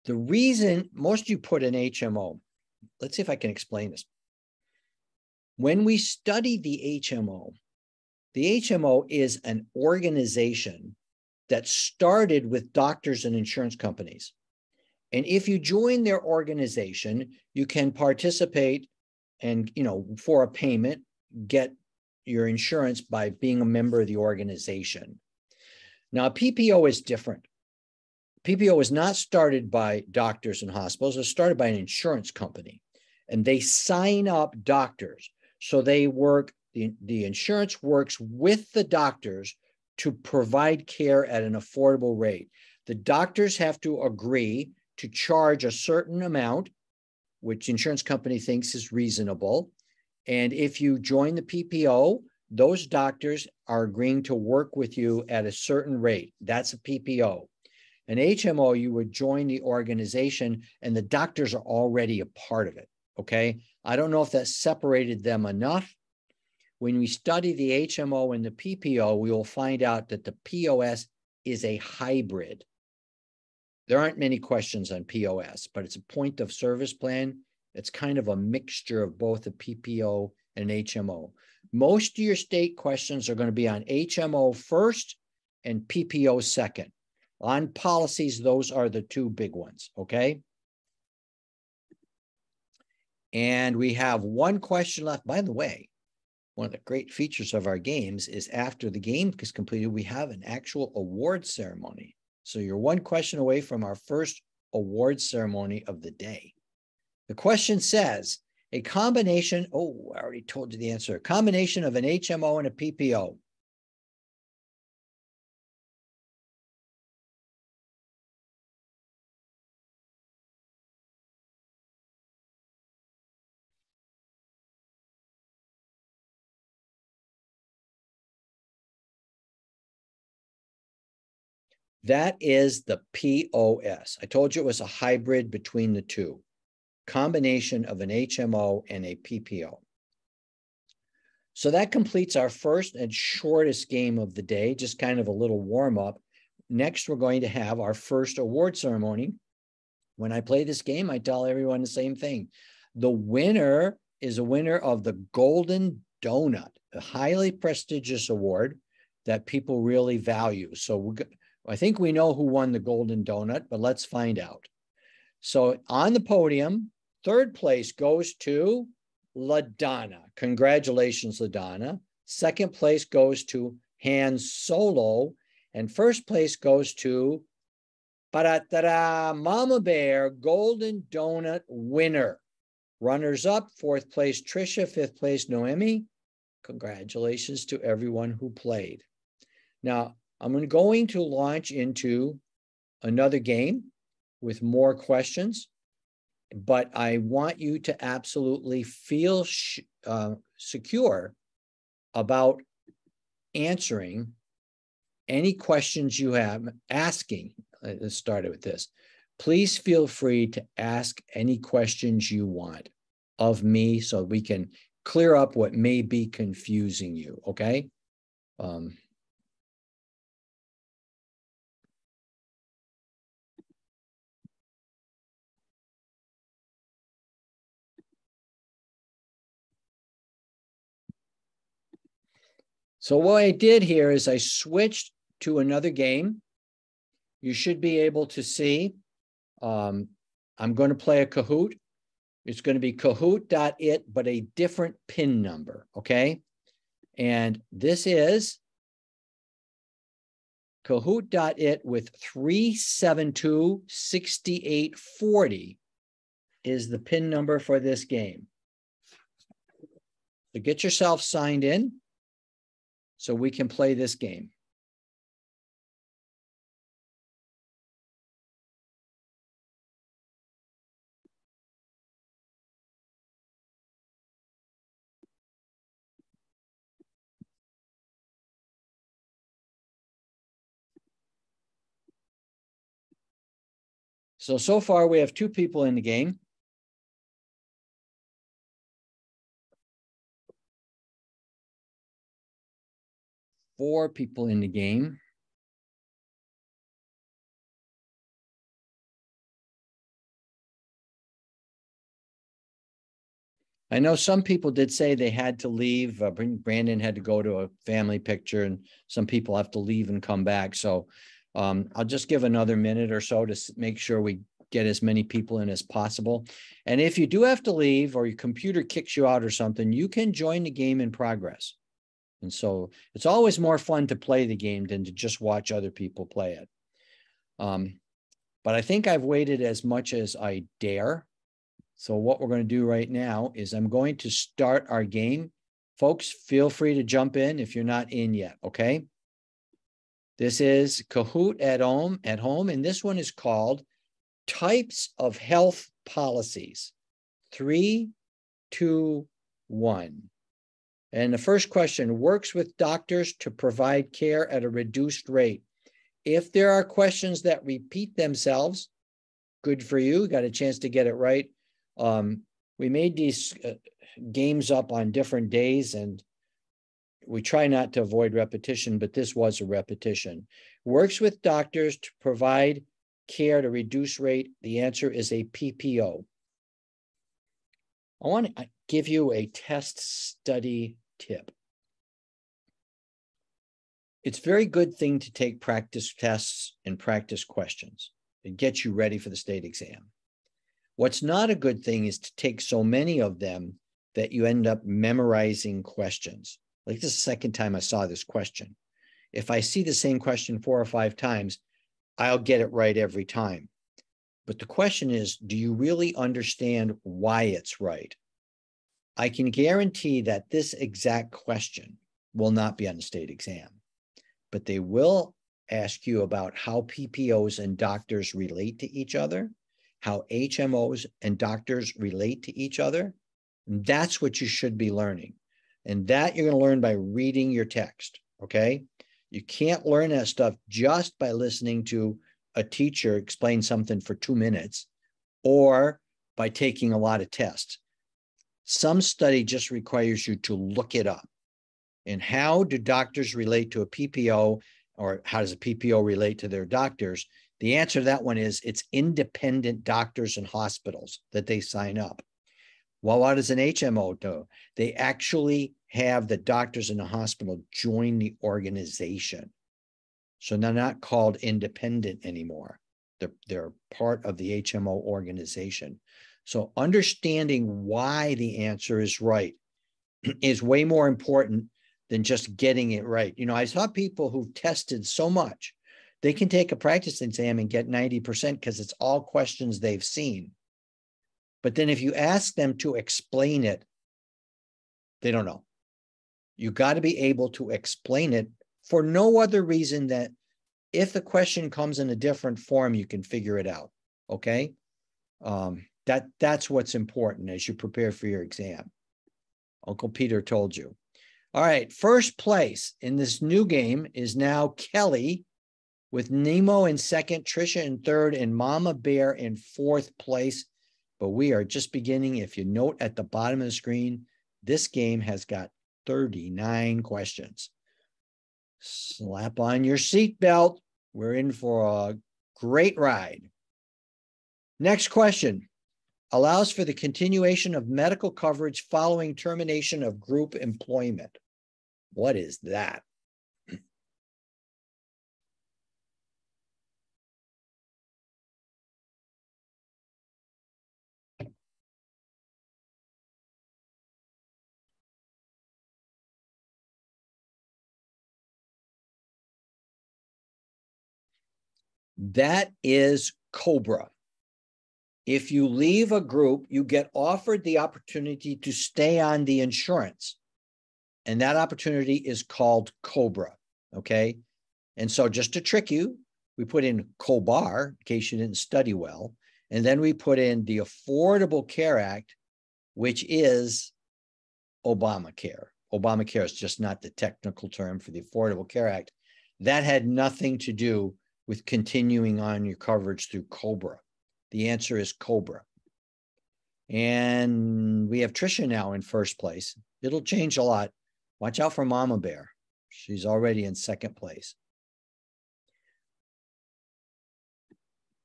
the reason most you put an HMO, let's see if I can explain this. When we study the HMO, the HMO is an organization that started with doctors and insurance companies. And if you join their organization, you can participate and, you know, for a payment, get your insurance by being a member of the organization. Now, PPO is different. PPO was not started by doctors and hospitals, it was started by an insurance company. And they sign up doctors. So they work, the, the insurance works with the doctors to provide care at an affordable rate. The doctors have to agree to charge a certain amount, which insurance company thinks is reasonable. And if you join the PPO, those doctors are agreeing to work with you at a certain rate. That's a PPO. An HMO, you would join the organization and the doctors are already a part of it. Okay. I don't know if that separated them enough. When we study the HMO and the PPO, we will find out that the POS is a hybrid. There aren't many questions on POS, but it's a point of service plan. It's kind of a mixture of both a PPO and an HMO. Most of your state questions are going to be on HMO first and PPO second. On policies, those are the two big ones, okay? And we have one question left. By the way, one of the great features of our games is after the game is completed, we have an actual award ceremony. So you're one question away from our first award ceremony of the day. The question says, a combination, oh, I already told you the answer, a combination of an HMO and a PPO That is the POS. I told you it was a hybrid between the two, combination of an HMO and a PPO. So that completes our first and shortest game of the day, just kind of a little warm up. Next, we're going to have our first award ceremony. When I play this game, I tell everyone the same thing. The winner is a winner of the Golden Donut, a highly prestigious award that people really value. So we're I think we know who won the Golden Donut, but let's find out. So on the podium, third place goes to LaDonna. Congratulations, LaDonna. Second place goes to Han Solo. And first place goes to Paratara Mama Bear, Golden Donut winner. Runners up, fourth place, Trisha, fifth place, Noemi. Congratulations to everyone who played. Now, I'm going to launch into another game with more questions, but I want you to absolutely feel uh, secure about answering any questions you have, asking. Let's start it with this. Please feel free to ask any questions you want of me so we can clear up what may be confusing you, okay? Um, So what I did here is I switched to another game. You should be able to see. Um, I'm going to play a Kahoot. It's going to be Kahoot.it, but a different PIN number, okay? And this is Kahoot.it with 3726840 is the PIN number for this game. So get yourself signed in so we can play this game. So, so far we have two people in the game. Four people in the game. I know some people did say they had to leave. Uh, Brandon had to go to a family picture, and some people have to leave and come back. So um, I'll just give another minute or so to make sure we get as many people in as possible. And if you do have to leave or your computer kicks you out or something, you can join the game in progress. And so it's always more fun to play the game than to just watch other people play it. Um, but I think I've waited as much as I dare so what we're going to do right now is I'm going to start our game. Folks, feel free to jump in if you're not in yet, okay? This is Kahoot at home, at home, and this one is called Types of Health Policies. Three, two, one. And the first question works with doctors to provide care at a reduced rate. If there are questions that repeat themselves, good for you, got a chance to get it right. Um, we made these uh, games up on different days and we try not to avoid repetition, but this was a repetition. Works with doctors to provide care to reduce rate. The answer is a PPO. I want to give you a test study tip. It's very good thing to take practice tests and practice questions. It gets you ready for the state exam. What's not a good thing is to take so many of them that you end up memorizing questions. Like this second time I saw this question. If I see the same question four or five times, I'll get it right every time. But the question is, do you really understand why it's right? I can guarantee that this exact question will not be on the state exam, but they will ask you about how PPOs and doctors relate to each other how HMOs and doctors relate to each other. That's what you should be learning. And that you're going to learn by reading your text. Okay. You can't learn that stuff just by listening to a teacher explain something for two minutes or by taking a lot of tests. Some study just requires you to look it up. And how do doctors relate to a PPO or how does a PPO relate to their doctors? The answer to that one is it's independent doctors and hospitals that they sign up. Well, what does an HMO do? They actually have the doctors in the hospital join the organization. So they're not called independent anymore. They're, they're part of the HMO organization. So understanding why the answer is right is way more important than just getting it right. You know, I saw people who've tested so much they can take a practice exam and get 90% because it's all questions they've seen. But then if you ask them to explain it, they don't know. You got to be able to explain it for no other reason that if the question comes in a different form, you can figure it out. Okay. Um, that that's what's important as you prepare for your exam. Uncle Peter told you. All right, first place in this new game is now Kelly with Nemo in second, Trisha in third, and Mama Bear in fourth place. But we are just beginning. If you note at the bottom of the screen, this game has got 39 questions. Slap on your seatbelt. We're in for a great ride. Next question allows for the continuation of medical coverage following termination of group employment. What is that? That is COBRA. If you leave a group, you get offered the opportunity to stay on the insurance. And that opportunity is called COBRA. Okay. And so, just to trick you, we put in COBAR in case you didn't study well. And then we put in the Affordable Care Act, which is Obamacare. Obamacare is just not the technical term for the Affordable Care Act. That had nothing to do with continuing on your coverage through Cobra. The answer is Cobra. And we have Trisha now in first place. It'll change a lot. Watch out for Mama Bear. She's already in second place.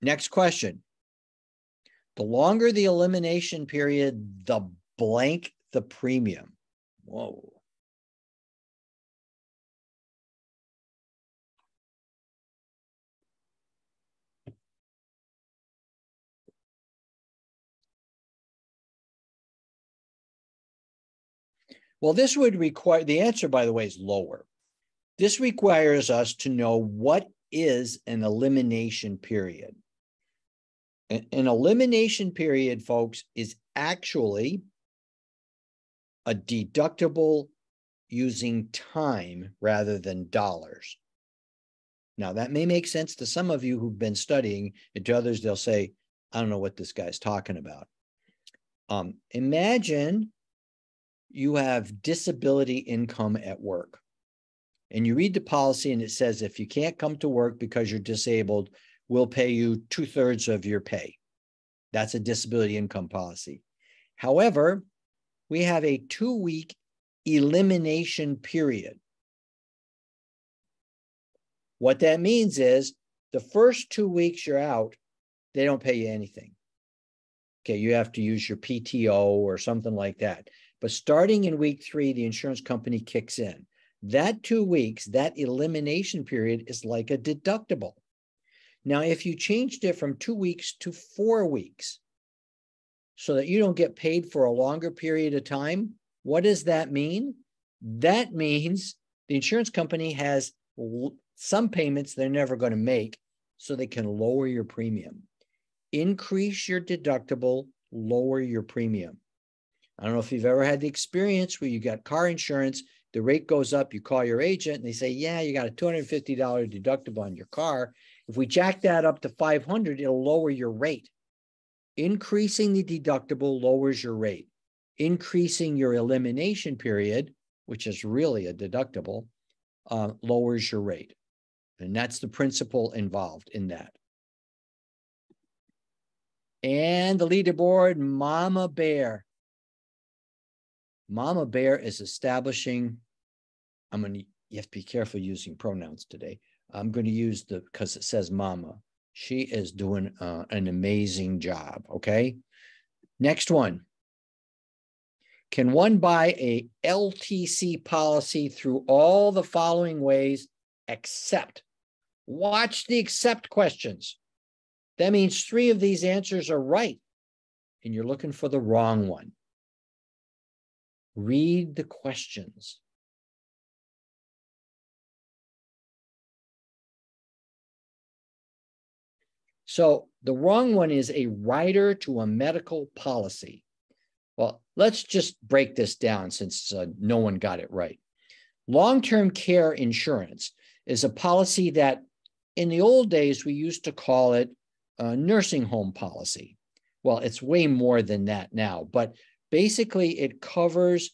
Next question. The longer the elimination period, the blank the premium. Whoa. Well, this would require the answer, by the way, is lower. This requires us to know what is an elimination period. An elimination period, folks, is actually a deductible using time rather than dollars. Now, that may make sense to some of you who've been studying, and to others, they'll say, I don't know what this guy's talking about. Um, imagine you have disability income at work. And you read the policy and it says if you can't come to work because you're disabled, we'll pay you two thirds of your pay. That's a disability income policy. However, we have a two week elimination period. What that means is the first two weeks you're out, they don't pay you anything. Okay, you have to use your PTO or something like that. But starting in week three, the insurance company kicks in. That two weeks, that elimination period is like a deductible. Now, if you changed it from two weeks to four weeks so that you don't get paid for a longer period of time, what does that mean? That means the insurance company has some payments they're never going to make so they can lower your premium. Increase your deductible, lower your premium. I don't know if you've ever had the experience where you got car insurance, the rate goes up, you call your agent and they say, yeah, you got a $250 deductible on your car. If we jack that up to 500, it'll lower your rate. Increasing the deductible lowers your rate. Increasing your elimination period, which is really a deductible, uh, lowers your rate. And that's the principle involved in that. And the leaderboard, Mama Bear. Mama Bear is establishing, I'm going to, you have to be careful using pronouns today. I'm going to use the, because it says mama. She is doing uh, an amazing job. Okay. Next one. Can one buy a LTC policy through all the following ways except? Watch the except questions. That means three of these answers are right, and you're looking for the wrong one. Read the questions. So the wrong one is a rider to a medical policy. Well, let's just break this down since uh, no one got it right. Long term care insurance is a policy that in the old days we used to call it a nursing home policy. Well, it's way more than that now, but basically it covers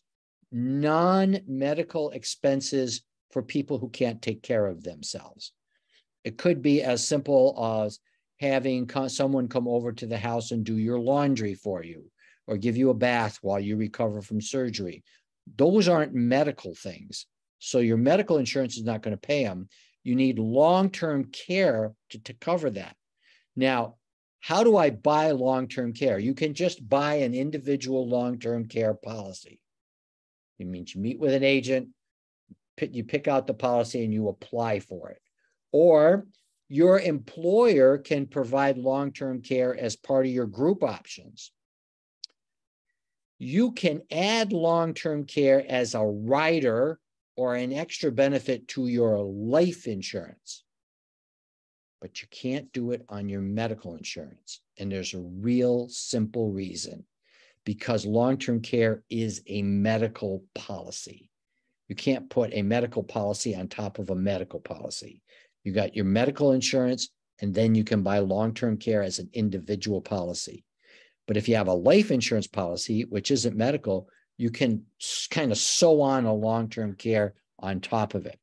non medical expenses for people who can't take care of themselves. It could be as simple as having someone come over to the house and do your laundry for you or give you a bath while you recover from surgery. Those aren't medical things. So your medical insurance is not going to pay them. You need long term care to, to cover that. Now, how do I buy long term care? You can just buy an individual long term care policy. It means you meet with an agent, you pick out the policy and you apply for it. Or your employer can provide long term care as part of your group options. You can add long term care as a rider or an extra benefit to your life insurance, but you can't do it on your medical insurance. And there's a real simple reason because long term care is a medical policy. You can't put a medical policy on top of a medical policy. You got your medical insurance, and then you can buy long term care as an individual policy. But if you have a life insurance policy, which isn't medical, you can kind of sew on a long term care on top of it.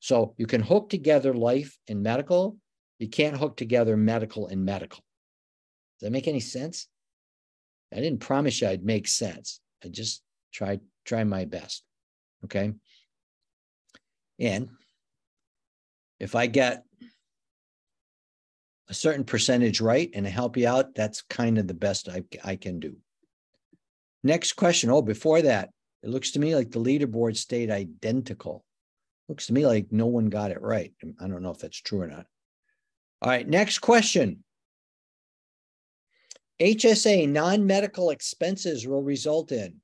So you can hook together life and medical. You can't hook together medical and medical. Does that make any sense? I didn't promise you I'd make sense. I just tried try my best. Okay. And if I get a certain percentage right and I help you out, that's kind of the best I, I can do. Next question. Oh, before that, it looks to me like the leaderboard stayed identical. Looks to me like no one got it right. I don't know if that's true or not. All right, next question. HSA non medical expenses will result in.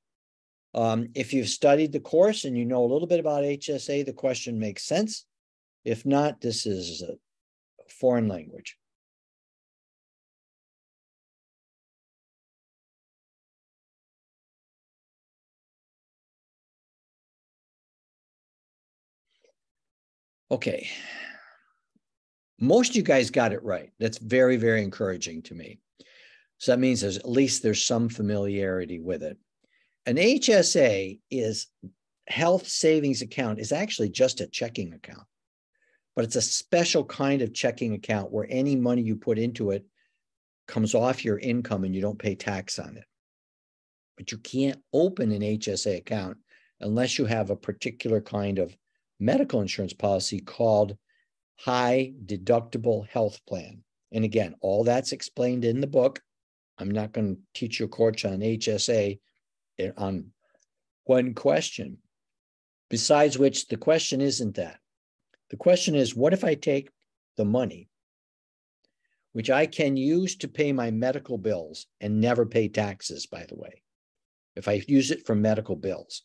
Um, if you've studied the course and you know a little bit about HSA, the question makes sense. If not, this is a foreign language. Okay. Most of you guys got it right. That's very, very encouraging to me. So that means there's at least there's some familiarity with it. An HSA is health savings account is actually just a checking account, but it's a special kind of checking account where any money you put into it comes off your income and you don't pay tax on it. But you can't open an HSA account unless you have a particular kind of medical insurance policy called high deductible health plan. And again, all that's explained in the book. I'm not going to teach you a course on HSA eh, on one question. Besides which, the question isn't that. The question is what if I take the money, which I can use to pay my medical bills and never pay taxes, by the way, if I use it for medical bills?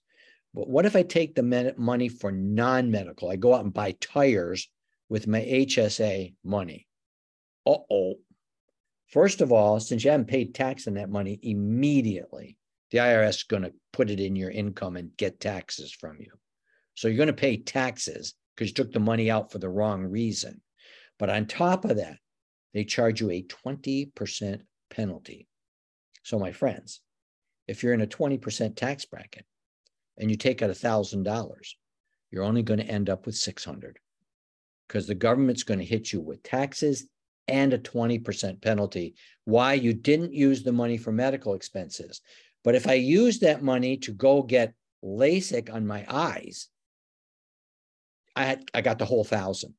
But what if I take the money for non medical? I go out and buy tires with my HSA money. Uh oh. First of all, since you haven't paid tax on that money immediately, the IRS is going to put it in your income and get taxes from you. So you're going to pay taxes because you took the money out for the wrong reason. But on top of that, they charge you a 20% penalty. So, my friends, if you're in a 20% tax bracket, and you take out a thousand dollars, you're only going to end up with 600 because the government's going to hit you with taxes and a 20% penalty. Why you didn't use the money for medical expenses. But if I use that money to go get LASIK on my eyes, I had, I got the whole thousand.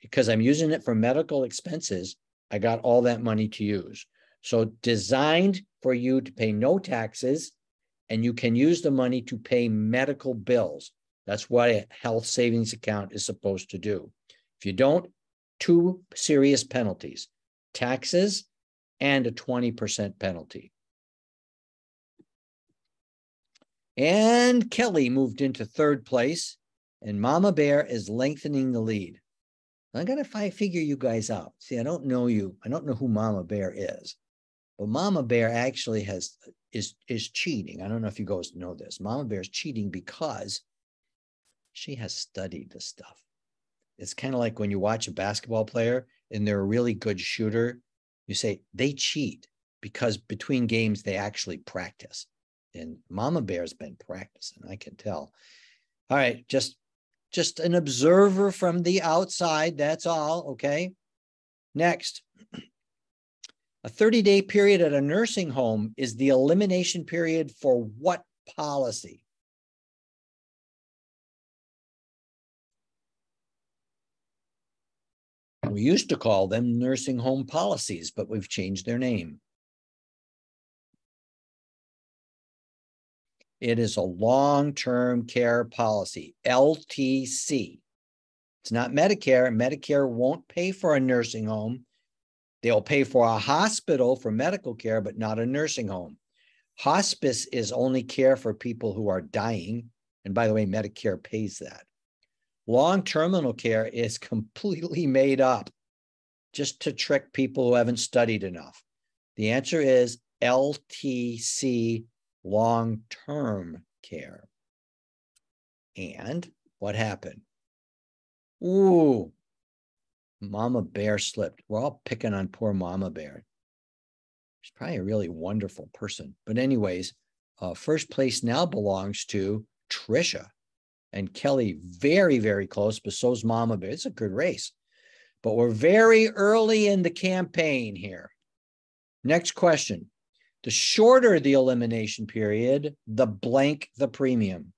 Because I'm using it for medical expenses, I got all that money to use. So designed for you to pay no taxes and you can use the money to pay medical bills. That's what a health savings account is supposed to do. If you don't, two serious penalties taxes and a 20% penalty. And Kelly moved into third place, and Mama Bear is lengthening the lead. I got to figure you guys out. See, I don't know you. I don't know who Mama Bear is. But Mama Bear actually has is is cheating. I don't know if you guys know this. Mama Bear is cheating because she has studied the stuff. It's kind of like when you watch a basketball player and they're a really good shooter, you say they cheat because between games they actually practice. And Mama Bear's been practicing, I can tell. All right, just just an observer from the outside, that's all, okay? Next. A 30 day period at a nursing home is the elimination period for what policy? We used to call them nursing home policies, but we've changed their name. It is a long term care policy, LTC. It's not Medicare. Medicare won't pay for a nursing home. They'll pay for a hospital for medical care, but not a nursing home. Hospice is only care for people who are dying. And by the way, Medicare pays that. Long terminal care is completely made up just to trick people who haven't studied enough. The answer is LTC, long term care. And what happened? Ooh, Mama Bear slipped. We're all picking on poor Mama Bear. She's probably a really wonderful person. But, anyways, uh, first place now belongs to Trisha and Kelly. Very, very close, but so's Mama Bear. It's a good race. But we're very early in the campaign here. Next question. The shorter the elimination period, the blank the premium.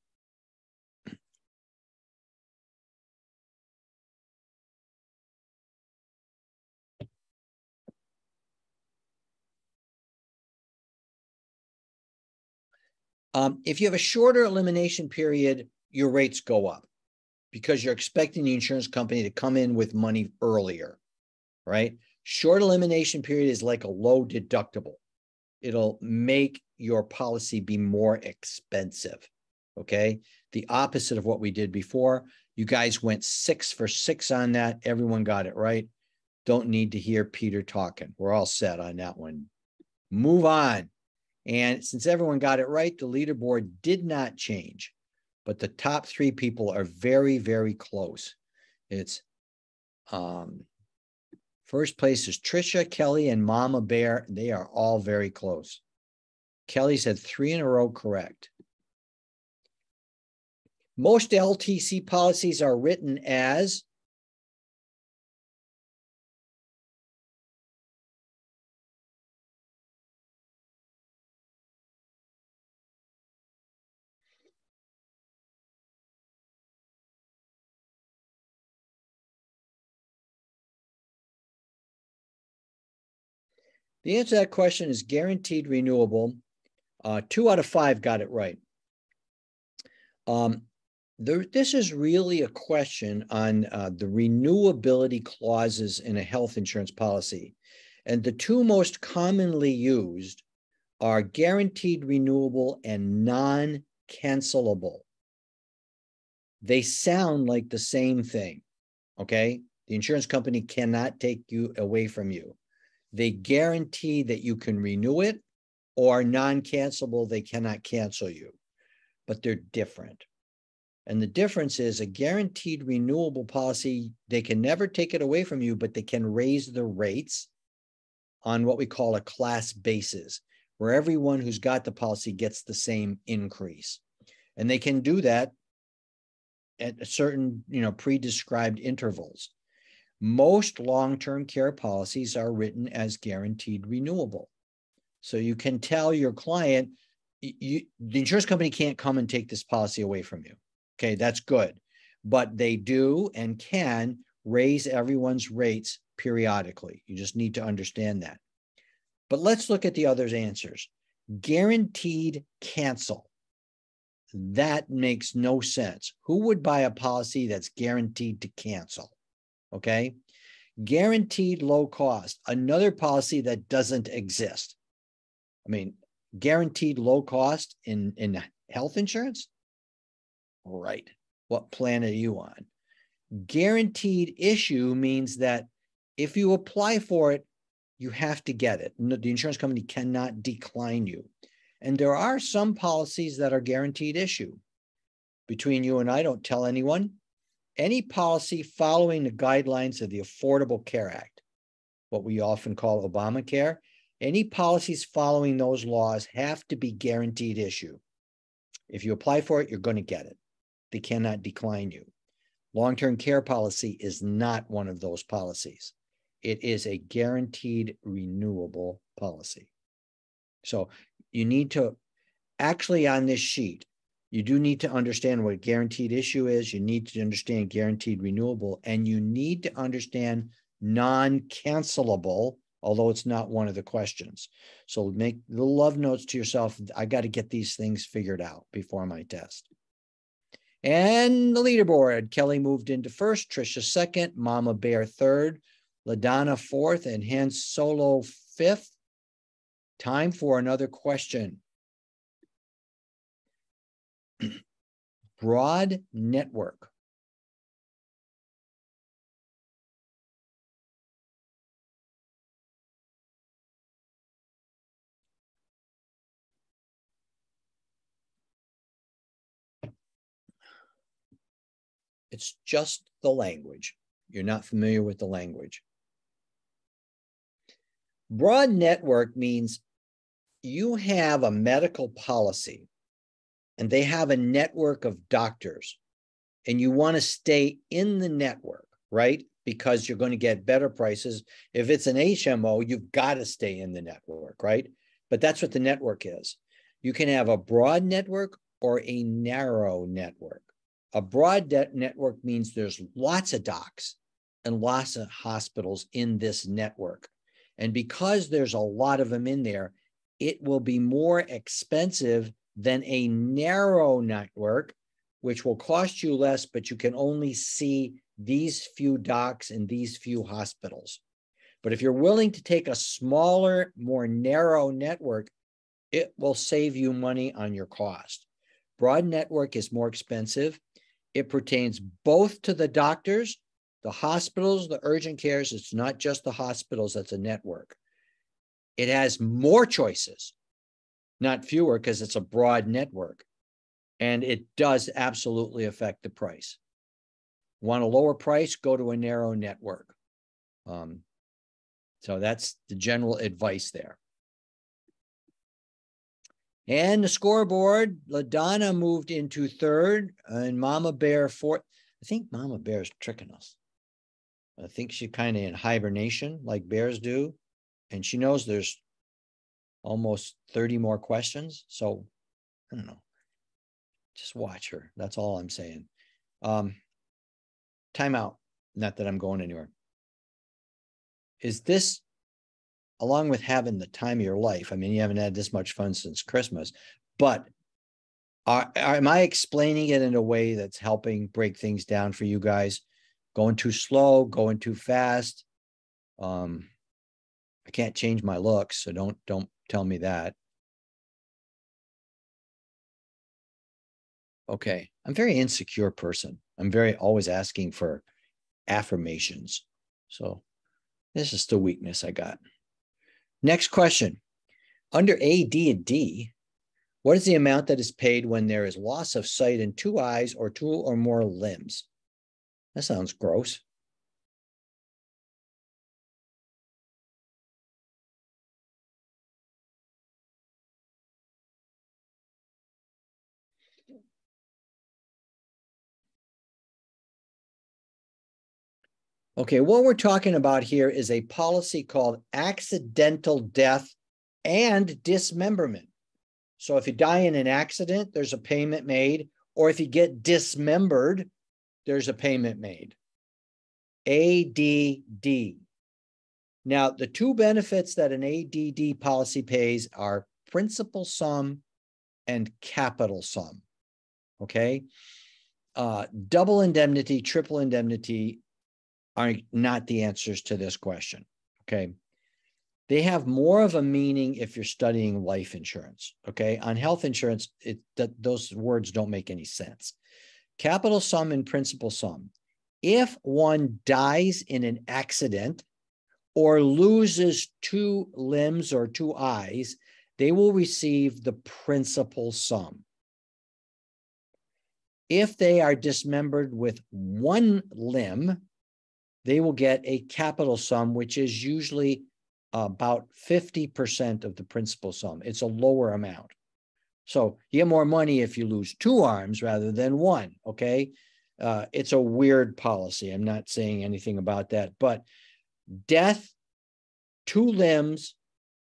Um, if you have a shorter elimination period, your rates go up because you're expecting the insurance company to come in with money earlier, right? Short elimination period is like a low deductible. It'll make your policy be more expensive. Okay. The opposite of what we did before. You guys went six for six on that. Everyone got it right. Don't need to hear Peter talking. We're all set on that one. Move on. And since everyone got it right, the leaderboard did not change, but the top three people are very, very close. It's um, first place is Trisha, Kelly, and Mama Bear. They are all very close. Kelly's had three in a row correct. Most LTC policies are written as The answer to that question is guaranteed renewable. Uh, two out of five got it right. Um, there, this is really a question on uh, the renewability clauses in a health insurance policy. And the two most commonly used are guaranteed renewable and non cancelable. They sound like the same thing. Okay. The insurance company cannot take you away from you they guarantee that you can renew it or non-cancelable, they cannot cancel you, but they're different. And the difference is a guaranteed renewable policy, they can never take it away from you, but they can raise the rates on what we call a class basis, where everyone who's got the policy gets the same increase. And they can do that at certain, you know, pre-described intervals. Most long term care policies are written as guaranteed renewable. So you can tell your client, you, the insurance company can't come and take this policy away from you. Okay, that's good. But they do and can raise everyone's rates periodically. You just need to understand that. But let's look at the other answers. Guaranteed cancel. That makes no sense. Who would buy a policy that's guaranteed to cancel? Okay. Guaranteed low cost, another policy that doesn't exist. I mean, guaranteed low cost in, in health insurance? Right. What plan are you on? Guaranteed issue means that if you apply for it, you have to get it. The insurance company cannot decline you. And there are some policies that are guaranteed issue. Between you and I, don't tell anyone any policy following the guidelines of the Affordable Care Act, what we often call Obamacare, any policies following those laws have to be guaranteed issue. If you apply for it, you're going to get it. They cannot decline you. Long term care policy is not one of those policies. It is a guaranteed renewable policy. So you need to actually on this sheet, you do need to understand what guaranteed issue is. You need to understand guaranteed renewable, and you need to understand non cancelable, although it's not one of the questions. So make the love notes to yourself. I got to get these things figured out before my test. And the leaderboard Kelly moved into first, Trisha second, Mama Bear third, LaDonna fourth, and Han Solo fifth. Time for another question. broad network. It's just the language. You're not familiar with the language. Broad network means you have a medical policy and they have a network of doctors and you want to stay in the network, right? because you're going to get better prices. If it's an HMO, you've got to stay in the network, right? But that's what the network is. You can have a broad network or a narrow network. A broad network means there's lots of docs and lots of hospitals in this network. And because there's a lot of them in there, it will be more expensive than a narrow network, which will cost you less, but you can only see these few docs and these few hospitals. But if you're willing to take a smaller, more narrow network, it will save you money on your cost. Broad network is more expensive. It pertains both to the doctors, the hospitals, the urgent cares. It's not just the hospitals, that's a network. It has more choices, not fewer, because it's a broad network. And it does absolutely affect the price. Want a lower price? Go to a narrow network. Um, so that's the general advice there. And the scoreboard, LaDonna moved into third and Mama Bear fourth. I think Mama Bear is tricking us. I think she's kind of in hibernation like bears do. And she knows there's almost 30 more questions. So I don't know. Just watch her. That's all I'm saying. Um, timeout. Not that I'm going anywhere. Is this, along with having the time of your life? I mean, you haven't had this much fun since Christmas, but are, are, am I explaining it in a way that's helping break things down for you guys? Going too slow, going too fast. Um, I can't change my looks, so don't don't tell me that. Okay, I'm very insecure person. I'm very always asking for affirmations. So this is the weakness I got. Next question. Under A, D, and D, what is the amount that is paid when there is loss of sight in two eyes or two or more limbs? That sounds gross. Okay, what we're talking about here is a policy called accidental death and dismemberment. So if you die in an accident, there's a payment made, or if you get dismembered, there's a payment made. ADD. Now, the two benefits that an ADD policy pays are principal sum and capital sum. Okay. Uh, double indemnity, triple indemnity are not the answers to this question. Okay. They have more of a meaning if you're studying life insurance. Okay. On health insurance, it that those words don't make any sense. Capital sum and principal sum. If one dies in an accident or loses two limbs or two eyes, they will receive the principal sum. If they are dismembered with one limb, they will get a capital sum, which is usually about 50% of the principal sum. It's a lower amount. So you get more money if you lose two arms rather than one. Okay. Uh, it's a weird policy. I'm not saying anything about that, but death, two limbs,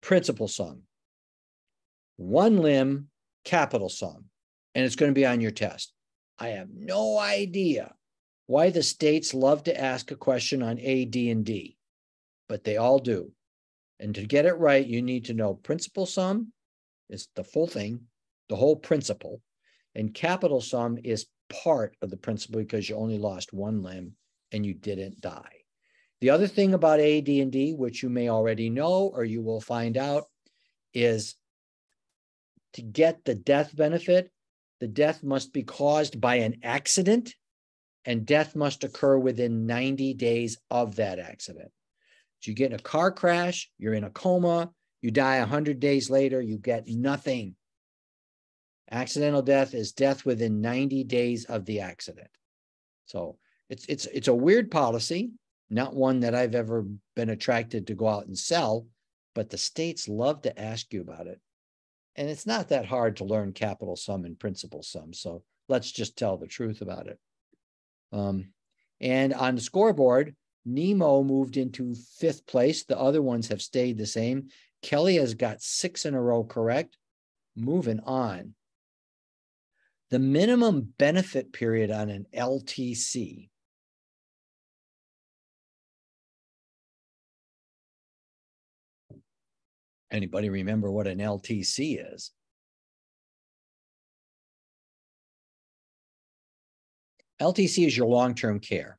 principal sum, one limb, capital sum, and it's going to be on your test. I have no idea why the states love to ask a question on A, D, and D, but they all do. And to get it right, you need to know principal sum is the full thing, the whole principal, and capital sum is part of the principal because you only lost one limb and you didn't die. The other thing about A, D, and D, which you may already know or you will find out, is to get the death benefit, the death must be caused by an accident and death must occur within 90 days of that accident. So you get in a car crash, you're in a coma, you die 100 days later, you get nothing. Accidental death is death within 90 days of the accident. So it's it's it's a weird policy, not one that I've ever been attracted to go out and sell, but the states love to ask you about it. And it's not that hard to learn capital sum and principal sum. So let's just tell the truth about it. Um, and on the scoreboard, Nemo moved into fifth place. The other ones have stayed the same. Kelly has got six in a row correct. Moving on. The minimum benefit period on an LTC. Anybody remember what an LTC is? LTC is your long-term care.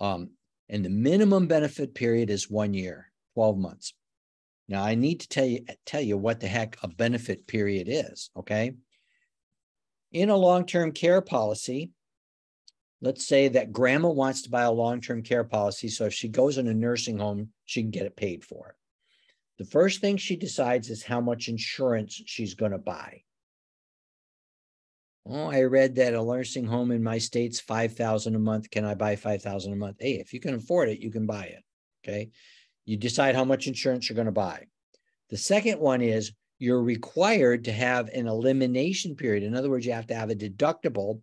Um, and the minimum benefit period is one year, 12 months. Now I need to tell you tell you what the heck a benefit period is, okay? In a long-term care policy, let's say that grandma wants to buy a long-term care policy so if she goes in a nursing home, she can get it paid for. The first thing she decides is how much insurance she's going to buy. Oh, I read that a nursing home in my state's 5000 a month. Can I buy 5000 a month? Hey, if you can afford it, you can buy it. Okay. You decide how much insurance you're going to buy. The second one is you're required to have an elimination period. In other words, you have to have a deductible.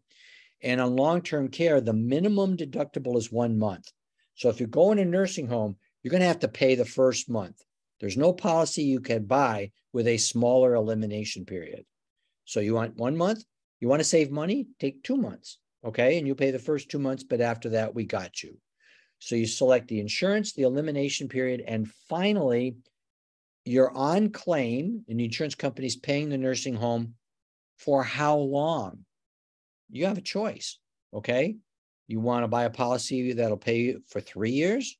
And on long term care, the minimum deductible is one month. So if you go in a nursing home, you're going to have to pay the first month. There's no policy you can buy with a smaller elimination period. So you want one month, you want to save money? Take two months. Okay. And you pay the first two months, but after that, we got you. So you select the insurance, the elimination period, and finally, you're on claim, and the insurance company is paying the nursing home for how long? You have a choice. Okay. You want to buy a policy that'll pay you for three years,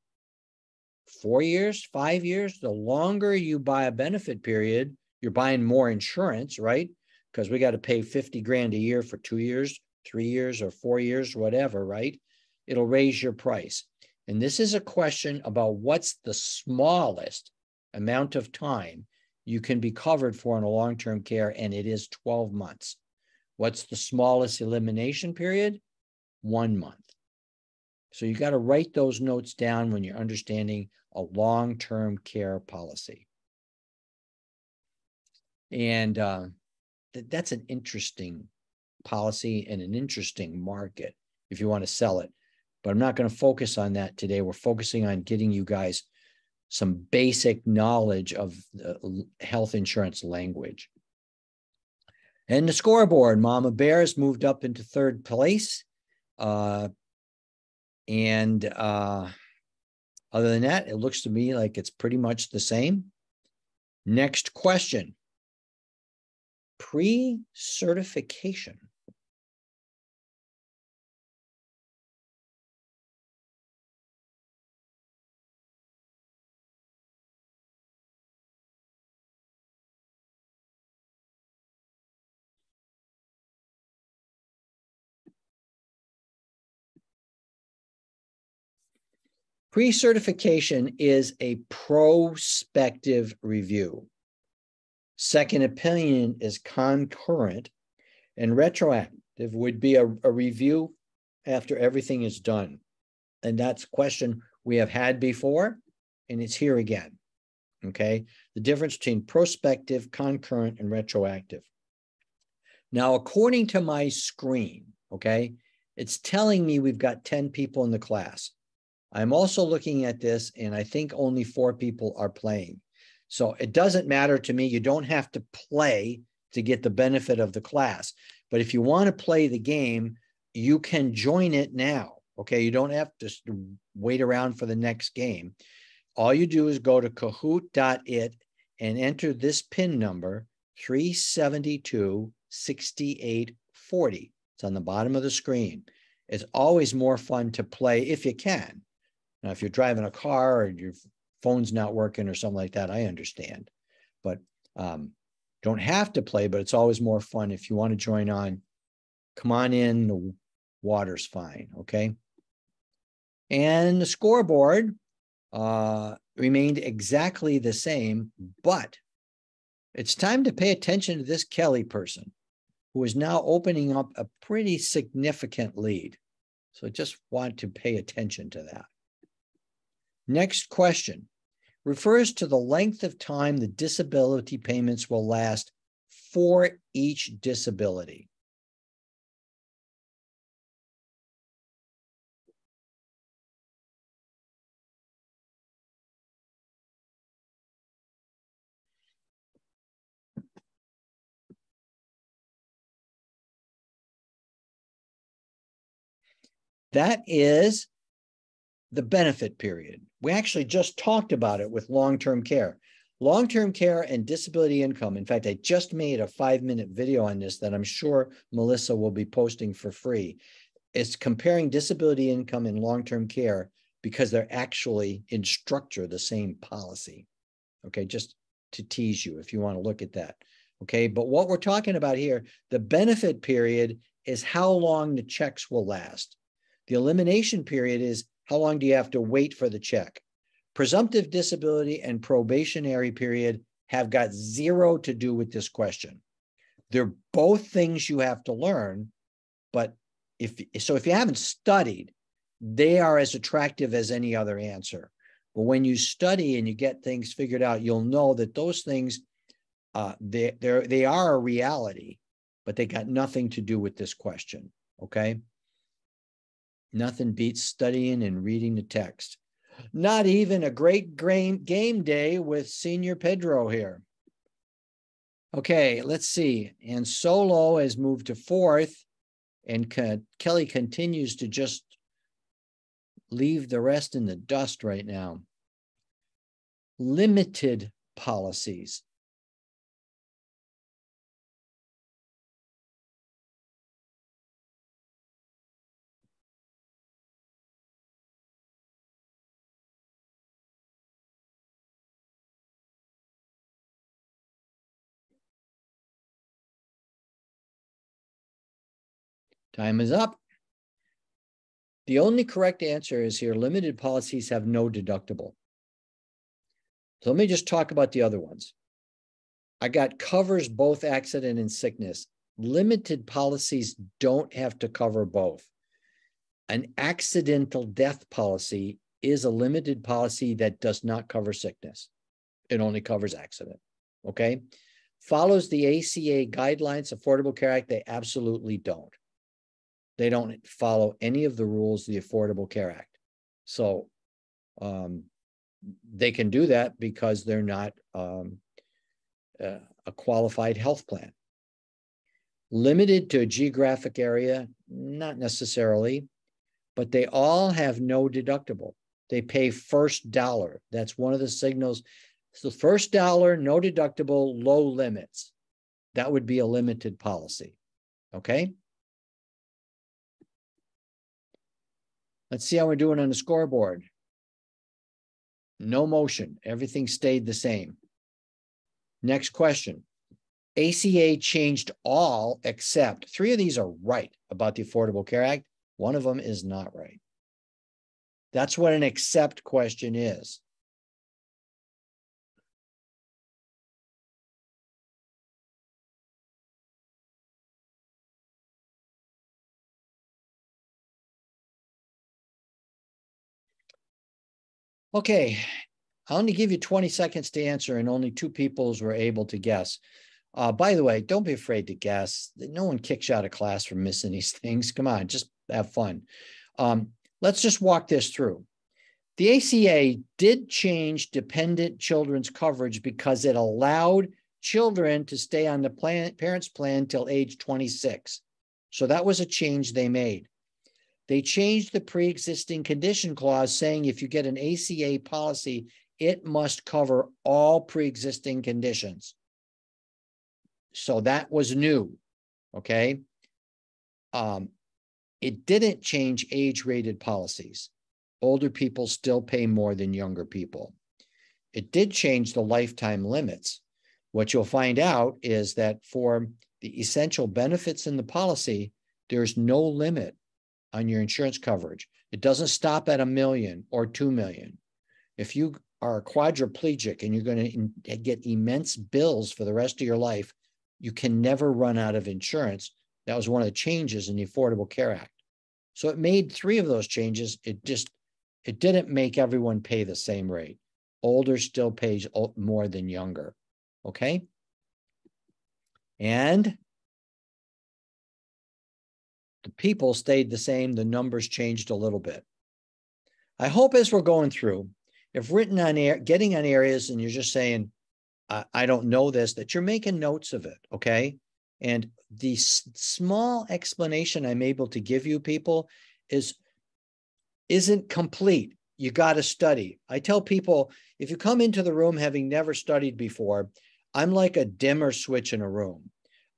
four years, five years. The longer you buy a benefit period, you're buying more insurance, right? Because we got to pay 50 grand a year for two years, three years, or four years, whatever, right? It'll raise your price. And this is a question about what's the smallest amount of time you can be covered for in a long term care, and it is 12 months. What's the smallest elimination period? One month. So you got to write those notes down when you're understanding a long term care policy. And uh, that's an interesting policy and an interesting market if you want to sell it. But I'm not going to focus on that today. We're focusing on getting you guys some basic knowledge of health insurance language. And the scoreboard, Mama Bears moved up into third place. Uh, and uh, other than that, it looks to me like it's pretty much the same. Next question pre certification. Pre certification is a prospective review. Second opinion is concurrent, and retroactive would be a, a review after everything is done. And that's a question we have had before, and it's here again. Okay. The difference between prospective, concurrent, and retroactive. Now, according to my screen, okay, it's telling me we've got 10 people in the class. I'm also looking at this, and I think only four people are playing. So it doesn't matter to me. You don't have to play to get the benefit of the class. But if you want to play the game, you can join it now. Okay. You don't have to wait around for the next game. All you do is go to kahoot.it and enter this PIN number 372 6840. It's on the bottom of the screen. It's always more fun to play if you can. Now, if you're driving a car or you're phone's not working or something like that, I understand. But um, don't have to play, but it's always more fun. If you want to join on, come on in. The water's fine. Okay. And the scoreboard uh, remained exactly the same, but it's time to pay attention to this Kelly person who is now opening up a pretty significant lead. So just want to pay attention to that. Next question refers to the length of time the disability payments will last for each disability. That is the benefit period. We actually just talked about it with long term care. Long term care and disability income. In fact, I just made a five minute video on this that I'm sure Melissa will be posting for free. It's comparing disability income and long term care because they're actually in structure the same policy. Okay, just to tease you if you want to look at that. Okay, but what we're talking about here, the benefit period is how long the checks will last. The elimination period is how long do you have to wait for the check? Presumptive disability and probationary period have got zero to do with this question. They're both things you have to learn, but if so, if you haven't studied, they are as attractive as any other answer. But when you study and you get things figured out, you'll know that those things, uh, they they they are a reality, but they got nothing to do with this question. Okay. Nothing beats studying and reading the text. Not even a great game day with Senior Pedro here. Okay, let's see. Han Solo has moved to fourth, and Kelly continues to just leave the rest in the dust right now. Limited policies. Time is up. The only correct answer is here limited policies have no deductible. So let me just talk about the other ones. I got covers both accident and sickness. Limited policies don't have to cover both. An accidental death policy is a limited policy that does not cover sickness. It only covers accident. Okay. Follows the ACA guidelines, Affordable Care Act, they absolutely don't they don't follow any of the rules of the Affordable Care Act. So um, they can do that because they're not um, uh, a qualified health plan. Limited to a geographic area, not necessarily, but they all have no deductible. They pay first dollar. That's one of the signals. So first dollar, no deductible, low limits. That would be a limited policy. Okay. Let's see how we're doing on the scoreboard. No motion. Everything stayed the same. Next question. ACA changed all except three of these are right about the Affordable Care Act. One of them is not right. That's what an except question is. Okay, I'll only give you 20 seconds to answer, and only two peoples were able to guess. Uh, by the way, don't be afraid to guess. No one kicks you out of class for missing these things. Come on, just have fun. Um, let's just walk this through. The ACA did change dependent children's coverage because it allowed children to stay on the plan, parents' plan till age 26. So that was a change they made. They changed the pre existing condition clause saying if you get an ACA policy, it must cover all pre existing conditions. So that was new. Okay. Um, it didn't change age rated policies. Older people still pay more than younger people. It did change the lifetime limits. What you'll find out is that for the essential benefits in the policy, there's no limit on your insurance coverage. It doesn't stop at a million or 2 million. If you are quadriplegic and you're going to get immense bills for the rest of your life, you can never run out of insurance. That was one of the changes in the Affordable Care Act. So it made three of those changes. It just it didn't make everyone pay the same rate. Older still pays more than younger. Okay. And the people stayed the same, the numbers changed a little bit. I hope as we're going through, if written on air, getting on areas and you're just saying, I, I don't know this, that you're making notes of it, okay? And the s- small explanation I'm able to give you, people, is isn't complete. You got to study. I tell people if you come into the room having never studied before, I'm like a dimmer switch in a room.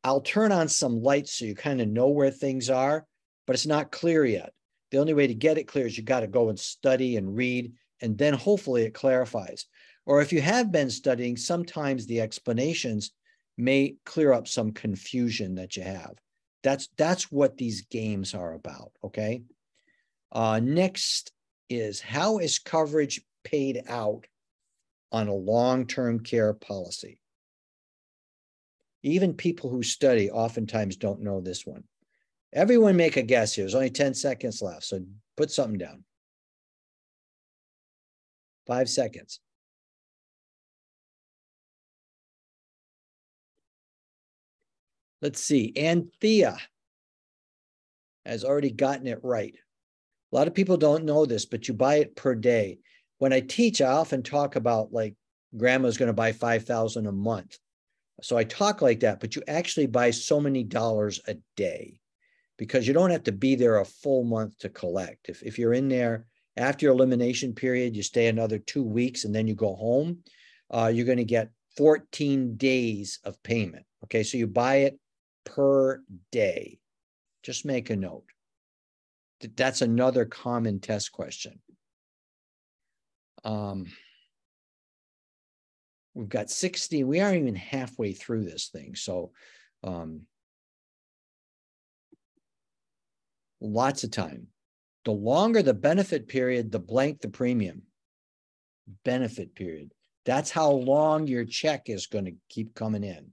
I'll turn on some lights so you kind of know where things are, but it's not clear yet. The only way to get it clear is you got to go and study and read, and then hopefully it clarifies. Or if you have been studying, sometimes the explanations may clear up some confusion that you have. That's that's what these games are about. Okay. Uh, next is how is coverage paid out on a long-term care policy? Even people who study oftentimes don't know this one. Everyone make a guess here. There's only 10 seconds left. So put something down. Five seconds. Let's see. Anthea has already gotten it right. A lot of people don't know this, but you buy it per day. When I teach, I often talk about like grandma's going to buy 5,000 a month. So I talk like that, but you actually buy so many dollars a day because you don't have to be there a full month to collect. If, if you're in there after your elimination period, you stay another two weeks and then you go home, uh, you're going to get 14 days of payment. Okay, so you buy it per day. Just make a note. That's another common test question. Um, we've got 60, we aren't even halfway through this thing. So um, lots of time. The longer the benefit period, the blank the premium. Benefit period. That's how long your check is going to keep coming in.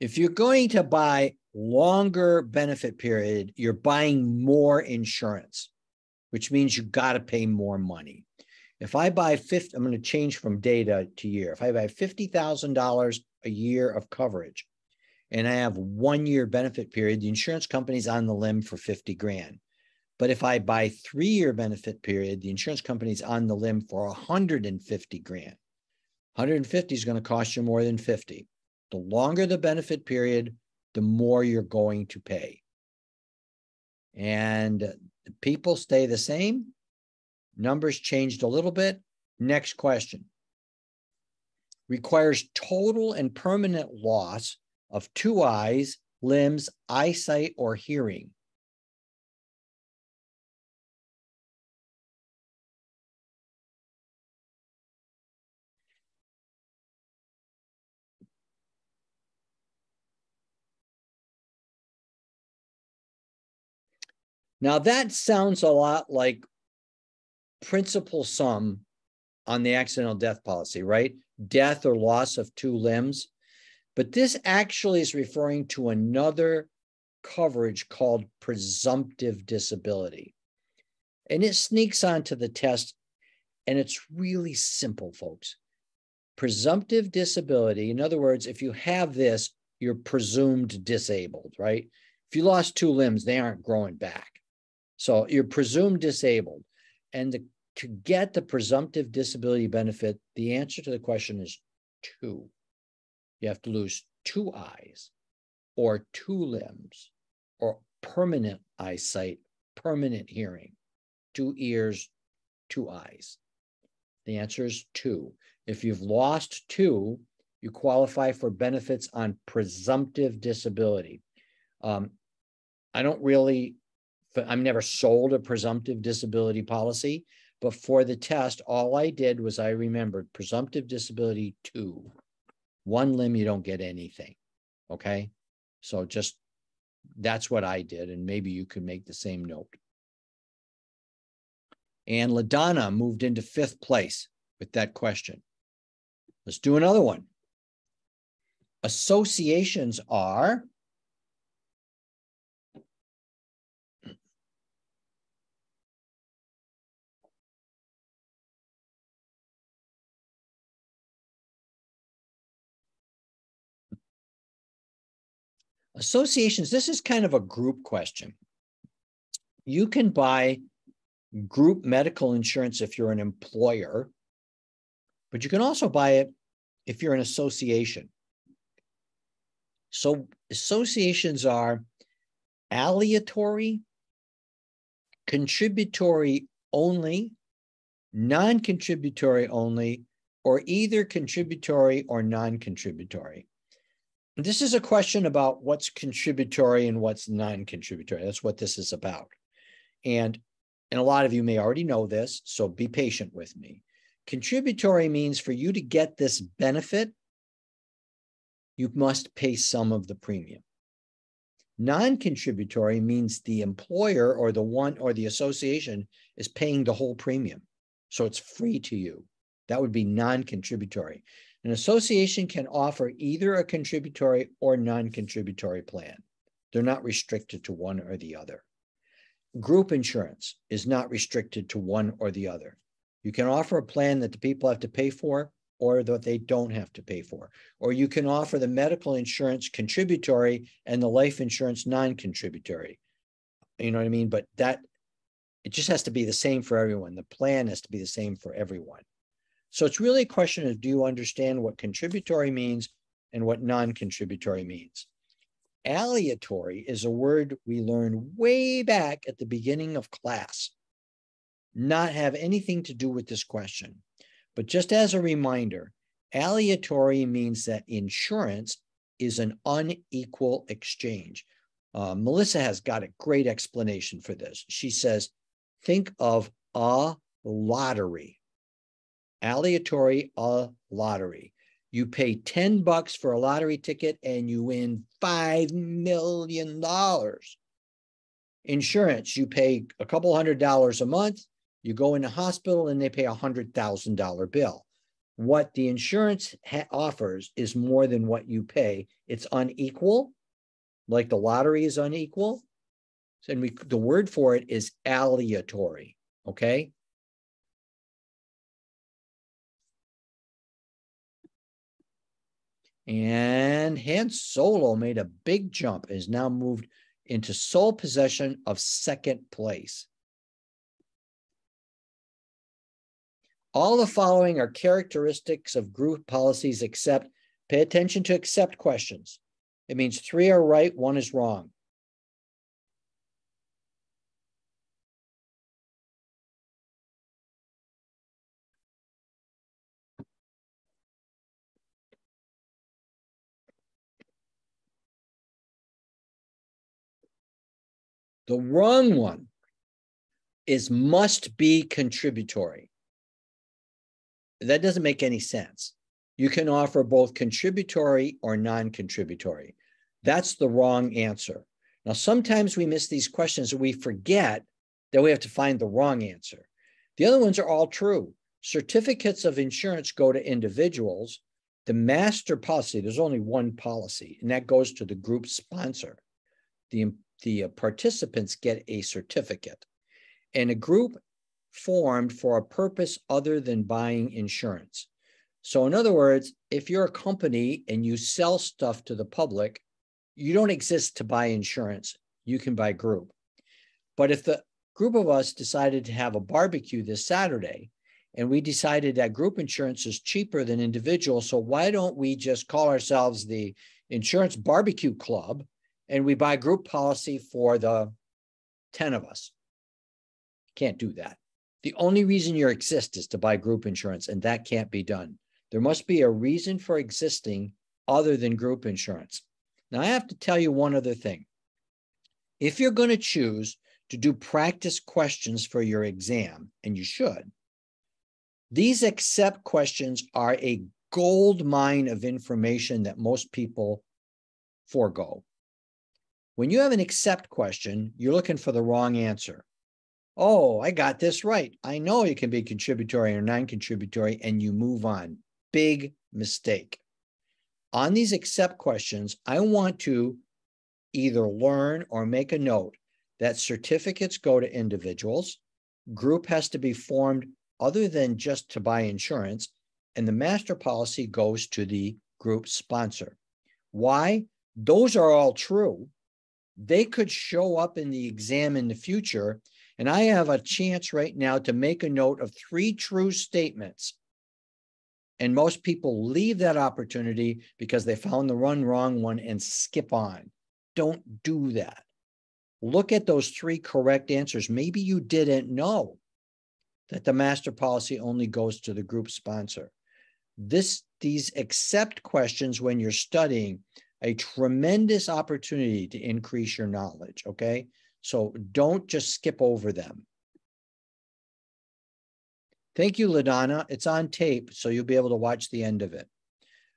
If you're going to buy longer benefit period, you're buying more insurance, which means you got to pay more money. If I buy 50, I'm going to change from data to year. If I buy $50,000 a year of coverage and I have one year benefit period, the insurance company's on the limb for 50 grand. But if I buy three year benefit period, the insurance company's on the limb for 150 grand. 150 is going to cost you more than 50. The longer the benefit period, the more you're going to pay. And the people stay the same. Numbers changed a little bit. Next question. Requires total and permanent loss of two eyes, limbs, eyesight, or hearing. Now that sounds a lot like principal sum on the accidental death policy, right? Death or loss of two limbs. But this actually is referring to another coverage called presumptive disability. And it sneaks onto the test, and it's really simple, folks. Presumptive disability, in other words, if you have this, you're presumed disabled, right? If you lost two limbs, they aren't growing back. So you're presumed disabled. And the, to get the presumptive disability benefit, the answer to the question is two. You have to lose two eyes or two limbs or permanent eyesight, permanent hearing, two ears, two eyes. The answer is two. If you've lost two, you qualify for benefits on presumptive disability. Um, I don't really I'm never sold a presumptive disability policy, but for the test, all I did was I remembered presumptive disability two, one limb, you don't get anything. Okay. So just that's what I did. And maybe you could make the same note. And LaDonna moved into fifth place with that question. Let's do another one. Associations are Associations, this is kind of a group question. You can buy group medical insurance if you're an employer, but you can also buy it if you're an association. So associations are aleatory, contributory only, non contributory only, or either contributory or non contributory. This is a question about what's contributory and what's non contributory. That's what this is about. And, and a lot of you may already know this, so be patient with me. Contributory means for you to get this benefit, you must pay some of the premium. Non contributory means the employer or the one or the association is paying the whole premium. So it's free to you. That would be non contributory. An association can offer either a contributory or non contributory plan. They're not restricted to one or the other. Group insurance is not restricted to one or the other. You can offer a plan that the people have to pay for or that they don't have to pay for. Or you can offer the medical insurance contributory and the life insurance non-contributory. You know what I mean? But that it just has to be the same for everyone. The plan has to be the same for everyone. So it's really a question of do you understand what contributory means and what non-contributory means? Aleatory is a word we learned way back at the beginning of class, not have anything to do with this question. But just as a reminder, aleatory means that insurance is an unequal exchange. Uh, Melissa has got a great explanation for this. She says, think of a lottery. Aleatory, a lottery. You pay 10 bucks for a lottery ticket and you win $5 million. Insurance, you pay a couple hundred dollars a month you go in a hospital and they pay a $100,000 bill. What the insurance ha- offers is more than what you pay. It's unequal, like the lottery is unequal. And we, the word for it is aleatory. Okay. And Han Solo made a big jump, and is now moved into sole possession of second place. All the following are characteristics of group policies except pay attention to accept questions. It means three are right, one is wrong. The wrong one is must be contributory that doesn't make any sense. You can offer both contributory or non contributory. That's the wrong answer. Now, sometimes we miss these questions and we forget that we have to find the wrong answer. The other ones are all true. Certificates of insurance go to individuals. The master policy, there's only one policy, and that goes to the group sponsor. The, the uh, participants get a certificate. And a group formed for a purpose other than buying insurance. So, in other words, if you're a company and you sell stuff to the public, you don't exist to buy insurance. You can buy group. But if the group of us decided to have a barbecue this Saturday and we decided that group insurance is cheaper than individual, so why don't we just call ourselves the Insurance Barbecue Club and we buy group policy for the 10 of us? Can't do that. The only reason you exist is to buy group insurance, and that can't be done. There must be a reason for existing other than group insurance. Now, I have to tell you one other thing. If you're going to choose to do practice questions for your exam, and you should, these accept questions are a gold mine of information that most people forego. When you have an accept question, you're looking for the wrong answer oh, I got this right. I know it can be contributory or non contributory, and you move on. Big mistake. On these accept questions, I want to either learn or make a note that certificates go to individuals, group has to be formed other than just to buy insurance, and the master policy goes to the group sponsor. Why? Those are all true. They could show up in the exam in the future And I have a chance right now to make a note of three true statements. And most people leave that opportunity because they found the one wrong one and skip on. Don't do that. Look at those three correct answers. Maybe you didn't know that the master policy only goes to the group sponsor. This these accept questions when you're studying a tremendous opportunity to increase your knowledge, okay? So don't just skip over them. Thank you, LaDonna. It's on tape, so you'll be able to watch the end of it.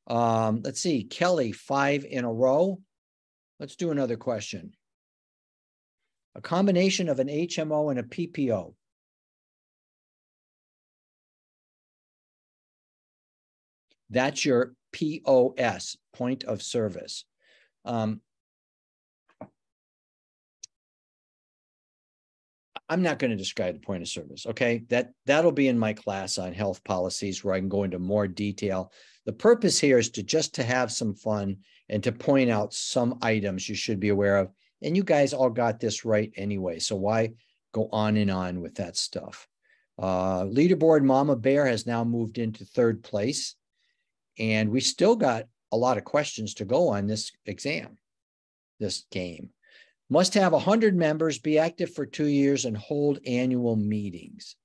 Um, let's see, Kelly, five in a row. Let's do another question. A combination of an HMO and a PPO. That's your POS, point of service. Um, I'm not going to describe the point of service. Okay, that that'll be in my class on health policies where I can go into more detail. The purpose here is to just to have some fun and to point out some items you should be aware of. And you guys all got this right anyway, so why go on and on with that stuff? Uh, leaderboard Mama Bear has now moved into third place, and we still got a lot of questions to go on this exam, this game. Must have 100 members, be active for two years, and hold annual meetings.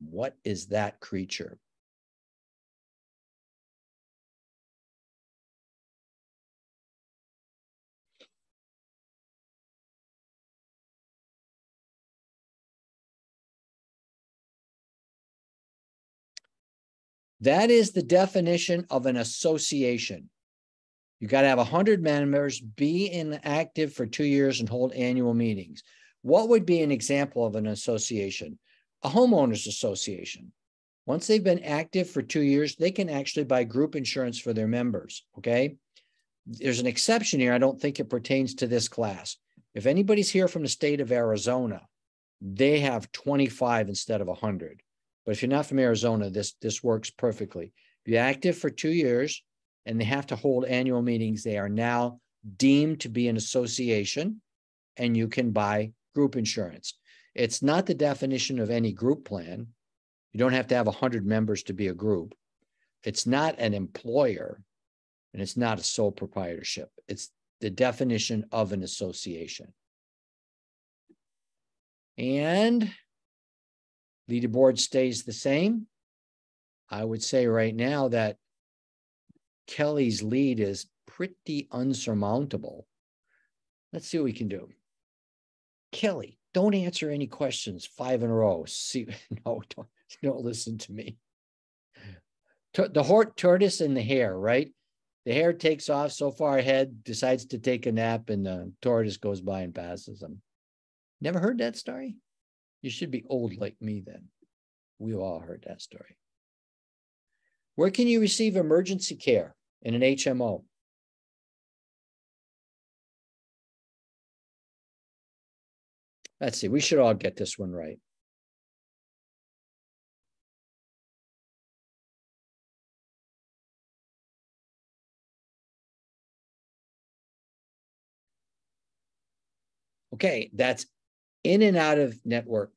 What is that creature? That is the definition of an association. You got to have 100 members, be inactive for two years, and hold annual meetings. What would be an example of an association? A homeowners association. Once they've been active for two years, they can actually buy group insurance for their members. Okay. There's an exception here. I don't think it pertains to this class. If anybody's here from the state of Arizona, they have 25 instead of 100. But if you're not from Arizona, this, this works perfectly. If you're active for two years, and they have to hold annual meetings. They are now deemed to be an association and you can buy group insurance. It's not the definition of any group plan. You don't have to have 100 members to be a group. It's not an employer and it's not a sole proprietorship. It's the definition of an association. And leaderboard stays the same. I would say right now that Kelly's lead is pretty unsurmountable. Let's see what we can do. Kelly, don't answer any questions five in a row. See, no, don't, don't listen to me. The horse, tortoise and the hare, right? The hare takes off so far ahead, decides to take a nap, and the tortoise goes by and passes him. Never heard that story? You should be old like me then. We've all heard that story. Where can you receive emergency care in an HMO? Let's see, we should all get this one right. Okay, that's in and out of network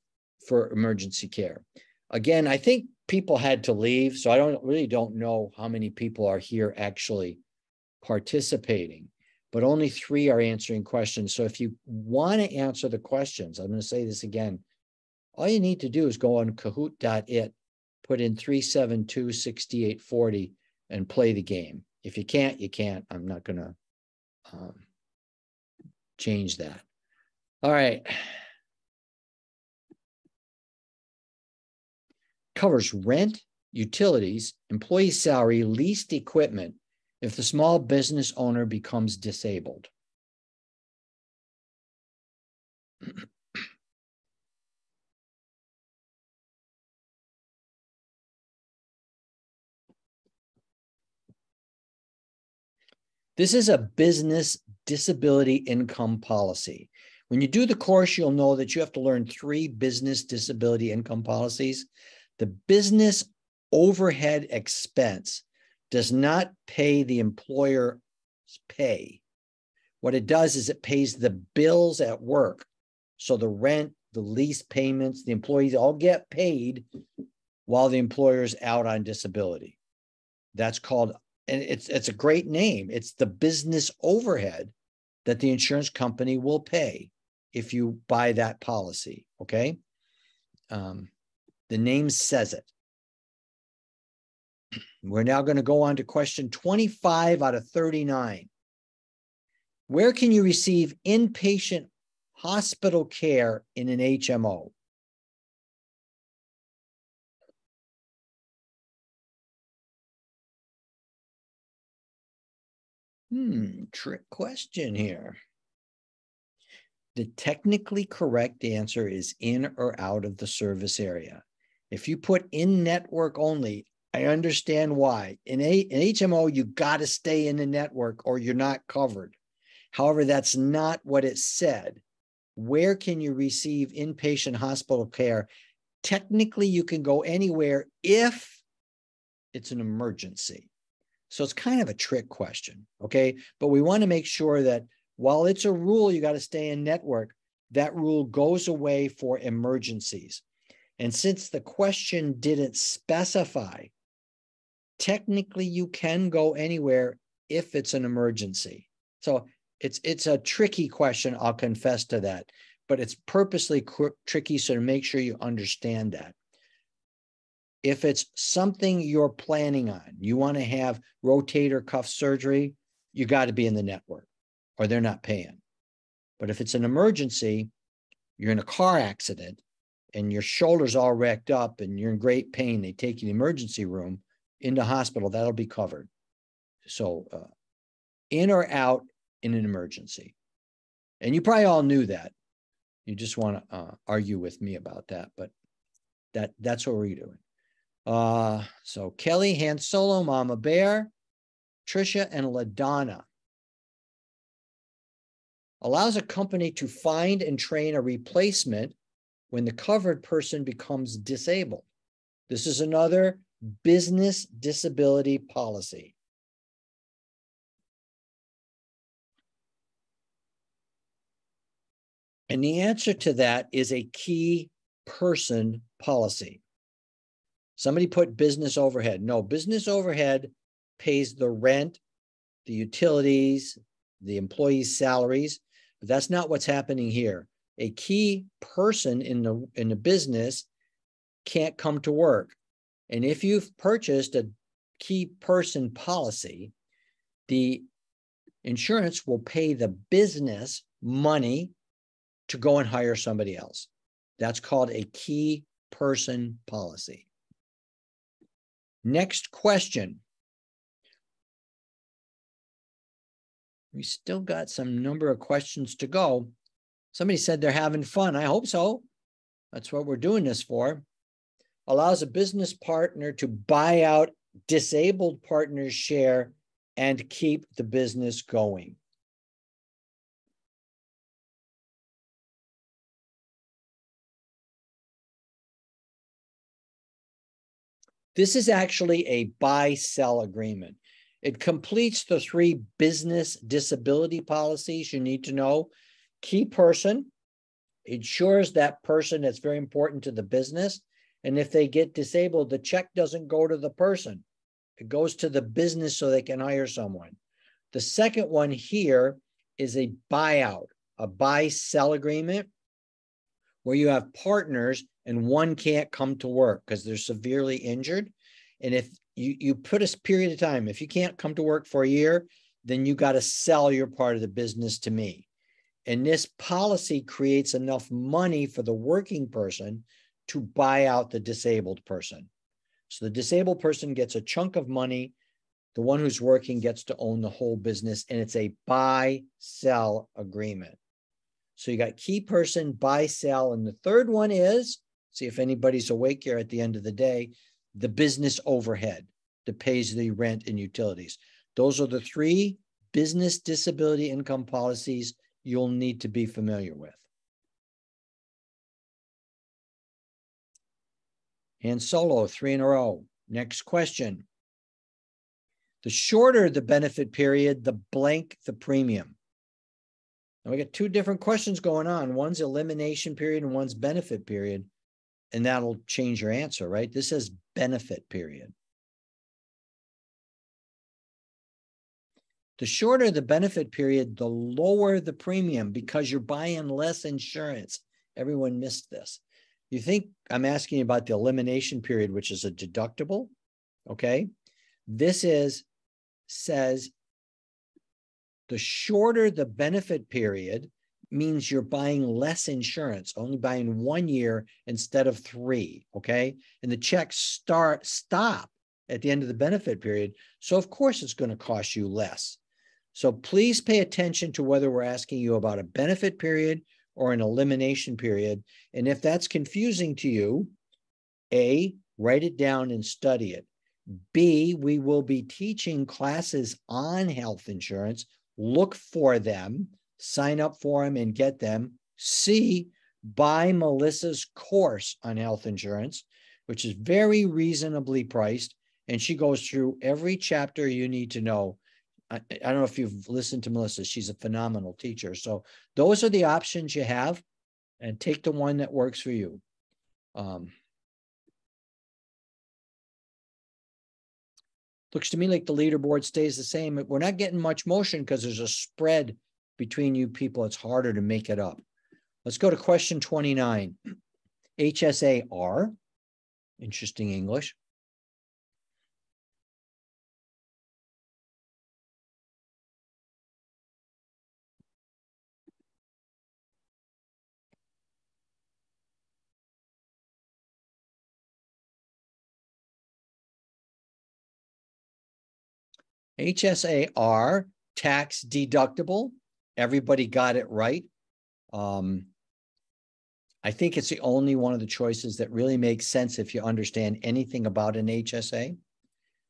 for emergency care. Again, I think people had to leave. So I don't really don't know how many people are here actually participating, but only three are answering questions. So if you want to answer the questions, I'm going to say this again. All you need to do is go on kahoot.it, put in 372 6840 and play the game. If you can't, you can't. I'm not going to um, change that. All right. Covers rent, utilities, employee salary, leased equipment if the small business owner becomes disabled. This is a business disability income policy. When you do the course, you'll know that you have to learn three business disability income policies. The business overhead expense does not pay the employer's pay. What it does is it pays the bills at work. So the rent, the lease payments, the employees all get paid while the employer's out on disability. That's called, and it's it's a great name. It's the business overhead that the insurance company will pay if you buy that policy. Okay. Um, the name says it. We're now going to go on to question 25 out of 39. Where can you receive inpatient hospital care in an HMO? Hmm, trick question here. The technically correct answer is in or out of the service area. If you put in network only, I understand why. In a in HMO, you got to stay in the network or you're not covered. However, that's not what it said. Where can you receive inpatient hospital care? Technically, you can go anywhere if it's an emergency. So it's kind of a trick question. Okay. But we want to make sure that while it's a rule, you got to stay in network, that rule goes away for emergencies. And since the question didn't specify, technically you can go anywhere if it's an emergency. So it's it's a tricky question i'll confess to that but it's purposely tricky so to make sure you understand that if it's something you're planning on you want to have rotator cuff surgery you got to be in the network or they're not paying but if it's an emergency you're in a car accident and your shoulder's all wrecked up and you're in great pain they take you to the emergency room into the hospital that'll be covered so uh, in or out in an emergency. And you probably all knew that. You just want to uh, argue with me about that, but that that's what we're doing. Uh, so Kelly, Han Solo, Mama Bear, Trisha, and LaDonna allows a company to find and train a replacement when the covered person becomes disabled. This is another business disability policy. And the answer to that is a key person policy. Somebody put business overhead. No, business overhead pays the rent, the utilities, the employees' salaries, but that's not what's happening here. A key person in the in the business can't come to work. And if you've purchased a key person policy, the insurance will pay the business money to go and hire somebody else. That's called a key person policy. Next question. We still got some number of questions to go. Somebody said they're having fun. I hope so. That's what we're doing this for. Allows a business partner to buy out disabled partner's share and keep the business going. This is actually a buy sell agreement. It completes the three business disability policies you need to know. Key person ensures that person that's very important to the business. And if they get disabled, the check doesn't go to the person, it goes to the business so they can hire someone. The second one here is a buyout, a buy sell agreement where you have partners and one can't come to work because they're severely injured. And if you, you put a period of time, if you can't come to work for a year, then you got to sell your part of the business to me. And this policy creates enough money for the working person to buy out the disabled person. So the disabled person gets a chunk of money. The one who's working gets to own the whole business, and it's a buy sell agreement. So you got key person, buy sell. And the third one is see if anybody's awake here at the end of the day the business overhead that pays the rent and utilities. Those are the three business disability income policies you'll need to be familiar with. Han Solo, three in a row. Next question. The shorter the benefit period, the blank the premium. And we got two different questions going on. One's elimination period and one's benefit period. And that'll change your answer, right? This says benefit period. The shorter the benefit period, the lower the premium because you're buying less insurance. Everyone missed this. You think I'm asking about the elimination period, which is a deductible? Okay. This is says the shorter the benefit period means you're buying less insurance, only buying one year instead of three. Okay. And the checks start stop at the end of the benefit period. So of course it's going to cost you less. So please pay attention to whether we're asking you about a benefit period or an elimination period. And if that's confusing to you, A, write it down and study it. B, we will be teaching classes on health insurance. Look for them, sign up for them, and get them. C, buy Melissa's course on health insurance, which is very reasonably priced. And she goes through every chapter you need to know I, I don't know if you've listened to Melissa. She's a phenomenal teacher. So those are the options you have, and take the one that works for you. Um, looks to me like the leaderboard stays the same. We're not getting much motion because there's a spread between you people. It's harder to make it up. Let's go to question 29. HSAR, interesting English. HSAR, tax deductible. Everybody got it right. Um, I think it's the only one of the choices that really makes sense if you understand anything about an HSA.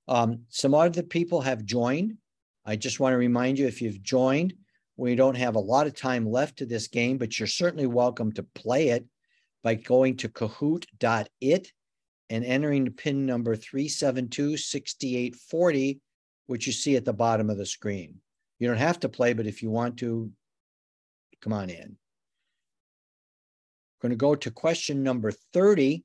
Um, some other people have joined. I just want to remind you if you've joined, we don't have a lot of time left to this game, but you're certainly welcome to play it by going to kahoot.it and entering the pin number 3726840 which you see at the bottom of the screen. You don't have to play, but if you want to, come on in. We're going to go to question number 30,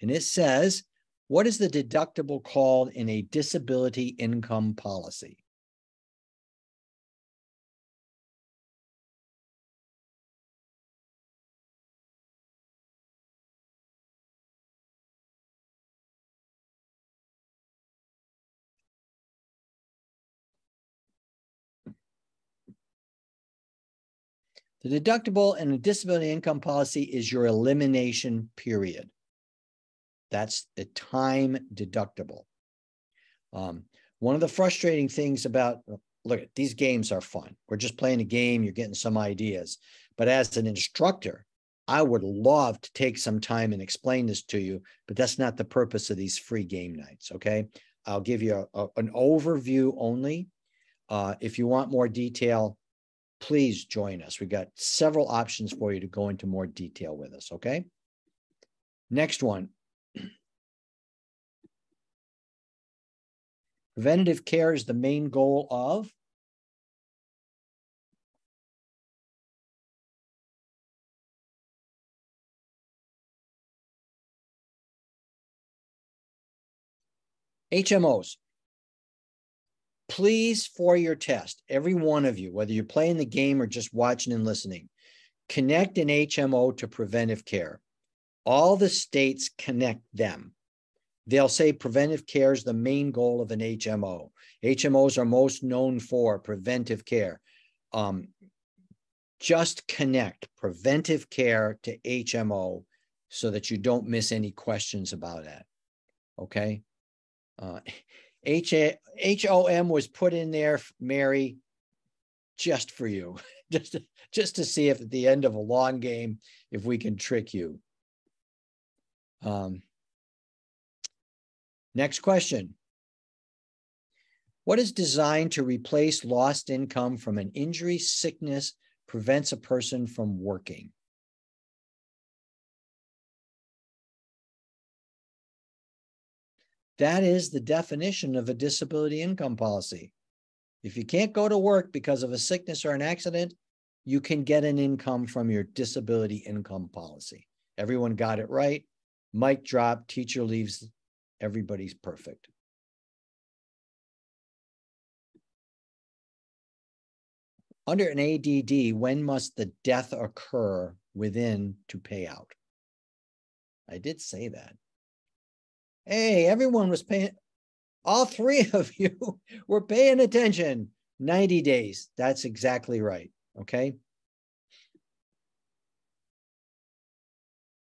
and it says, what is the deductible called in a disability income policy? The deductible and the disability income policy is your elimination period. That's the time deductible. Um, one of the frustrating things about look at these games are fun. We're just playing a game, you're getting some ideas. But as an instructor, I would love to take some time and explain this to you, but that's not the purpose of these free game nights. Okay. I'll give you a, a, an overview only. Uh, if you want more detail, please join us. We've got several options for you to go into more detail with us, okay? Next one. Preventative care is the main goal of HMOs please, for your test, every one of you, whether you're playing the game or just watching and listening, connect an HMO to preventive care. All the states connect them. They'll say preventive care is the main goal of an HMO. HMOs are most known for preventive care. Um, just connect preventive care to HMO so that you don't miss any questions about that. Okay. Uh, HOM was put in there, Mary, just for you, just to, just to see if at the end of a long game, if we can trick you. Um, next question. What is designed to replace lost income from an injury, sickness, prevents a person from working? That is the definition of a disability income policy. If you can't go to work because of a sickness or an accident, you can get an income from your disability income policy. Everyone got it right. Mic drop, teacher leaves, everybody's perfect. Under an ADD, when must the death occur within to pay out? I did say that. Hey, everyone was paying, all three of you were paying attention. 90 days. That's exactly right. Okay.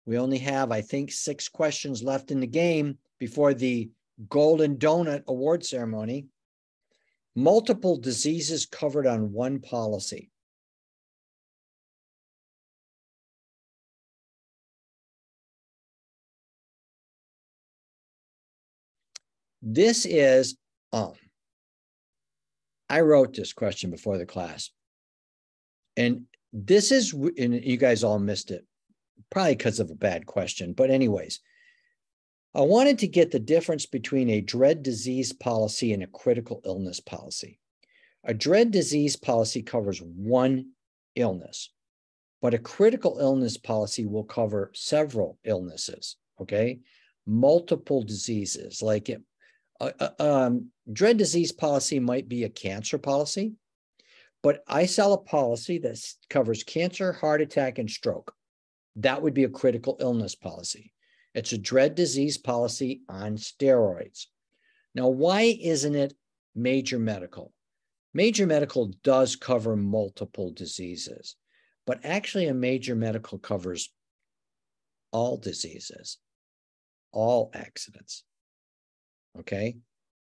We only have, I think, six questions left in the game before the Golden Donut Award ceremony. Multiple diseases covered on one policy. This is, um, I wrote this question before the class. And this is, and you guys all missed it, probably because of a bad question. But, anyways, I wanted to get the difference between a dread disease policy and a critical illness policy. A dread disease policy covers one illness, but a critical illness policy will cover several illnesses, okay? Multiple diseases, like it, uh, um, dread disease policy might be a cancer policy, but I sell a policy that covers cancer, heart attack, and stroke. That would be a critical illness policy. It's a dread disease policy on steroids. Now, why isn't it major medical? Major medical does cover multiple diseases, but actually, a major medical covers all diseases, all accidents. Okay.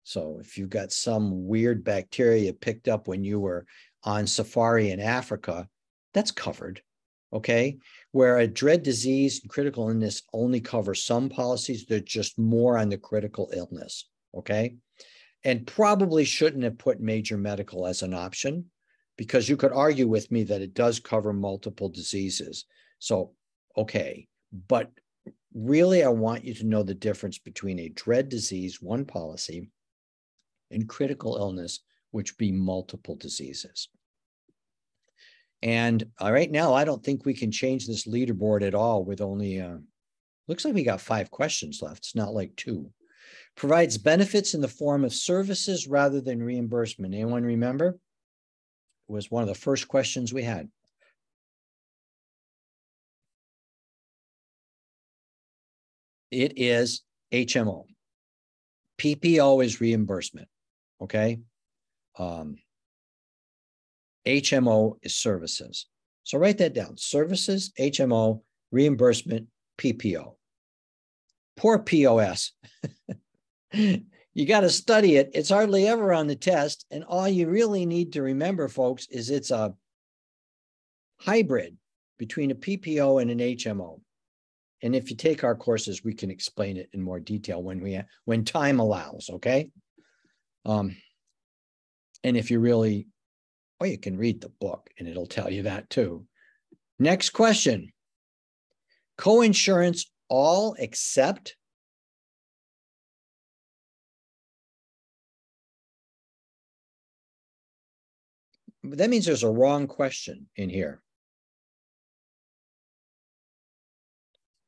So if you've got some weird bacteria picked up when you were on safari in Africa, that's covered. Okay. Where a dread disease and critical illness only cover some policies, they're just more on the critical illness. Okay. And probably shouldn't have put major medical as an option because you could argue with me that it does cover multiple diseases. So, okay. But really, I want you to know the difference between a dread disease, one policy, and critical illness, which be multiple diseases. And uh, right now, I don't think we can change this leaderboard at all with only, uh, looks like we got five questions left. It's not like two. Provides benefits in the form of services rather than reimbursement. Anyone remember? It was one of the first questions we had. It is HMO. PPO is reimbursement. Okay. Um, HMO is services. So write that down services, HMO, reimbursement, PPO. Poor POS. you got to study it. It's hardly ever on the test. And all you really need to remember, folks, is it's a hybrid between a PPO and an HMO. And if you take our courses, we can explain it in more detail when we when time allows. Okay. Um, and if you really, well, you can read the book and it'll tell you that too. Next question. Co-insurance all except that means there's a wrong question in here.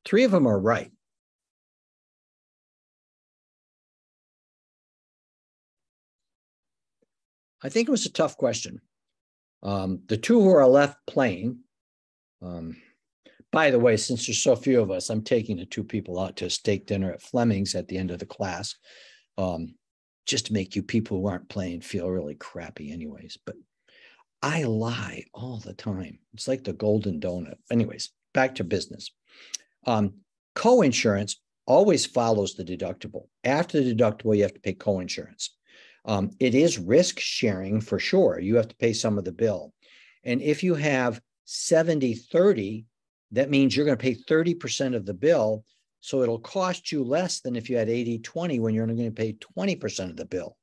Three of them are right. I think it was a tough question. Um, the two who are left playing, um, by the way, since there's so few of us, I'm taking the two people out to a steak dinner at Fleming's at the end of the class, um, just to make you people who aren't playing feel really crappy, anyways. But I lie all the time. It's like the golden donut. Anyways, back to business. Um, co-insurance always follows the deductible. After the deductible, you have to pay co-insurance. Um, it is risk sharing for sure. You have to pay some of the bill. And if you have 70 30, that means you're going to pay 30% of the bill. So it'll cost you less than if you had 80 20 when you're only going to pay 20% of the bill.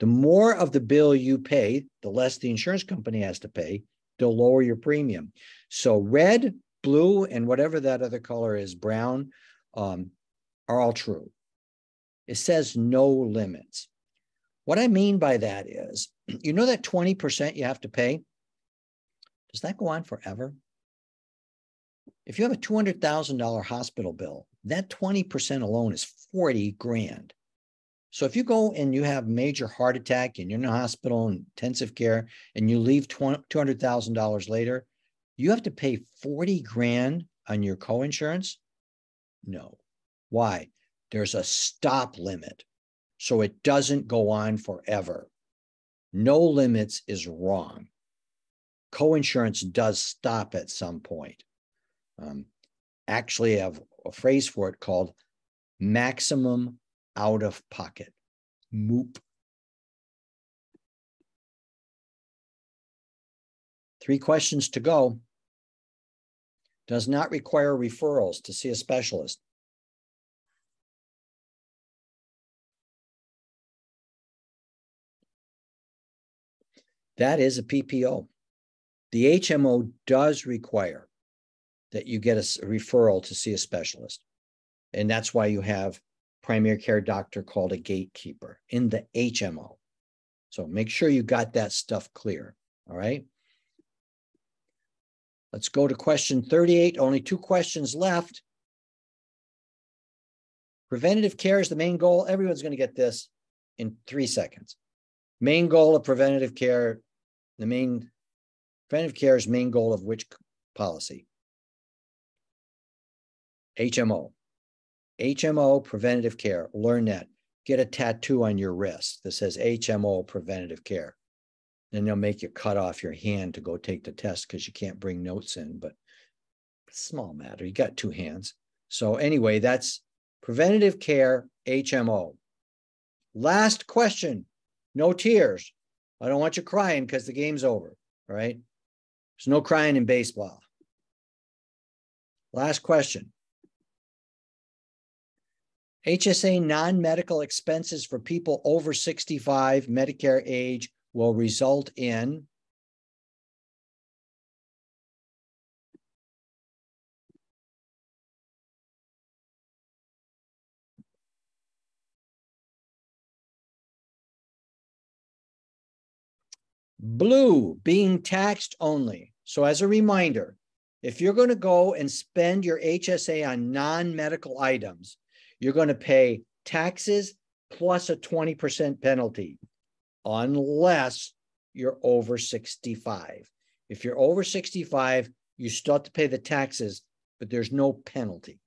The more of the bill you pay, the less the insurance company has to pay, the lower your premium. So red blue and whatever that other color is, brown, um, are all true. It says no limits. What I mean by that is, you know that 20% you have to pay? Does that go on forever? If you have a $200,000 hospital bill, that 20% alone is 40 grand. So if you go and you have major heart attack and you're in hospital intensive care and you leave $200,000 later, you have to pay 40 grand on your co-insurance? No. Why? There's a stop limit. So it doesn't go on forever. No limits is wrong. Co-insurance does stop at some point. Um, actually, I have a phrase for it called maximum out of pocket. MOOP. Three questions to go. Does not require referrals to see a specialist. That is a PPO. The HMO does require that you get a referral to see a specialist. And that's why you have primary care doctor called a gatekeeper in the HMO. So make sure you got that stuff clear. All right. Let's go to question 38. Only two questions left. Preventative care is the main goal. Everyone's going to get this in three seconds. Main goal of preventative care, the main preventative care is main goal of which policy? HMO. HMO preventative care. Learn that. Get a tattoo on your wrist that says HMO preventative care. Then they'll make you cut off your hand to go take the test because you can't bring notes in, but small matter. You got two hands. So, anyway, that's preventative care HMO. Last question. No tears. I don't want you crying because the game's over. All right. There's no crying in baseball. Last question. HSA non medical expenses for people over 65 Medicare age will result in blue being taxed only. So, as a reminder, if you're going to go and spend your HSA on non medical items, you're going to pay taxes plus a 20% penalty unless you're over 65. If you're over 65, you still have to pay the taxes, but there's no penalty.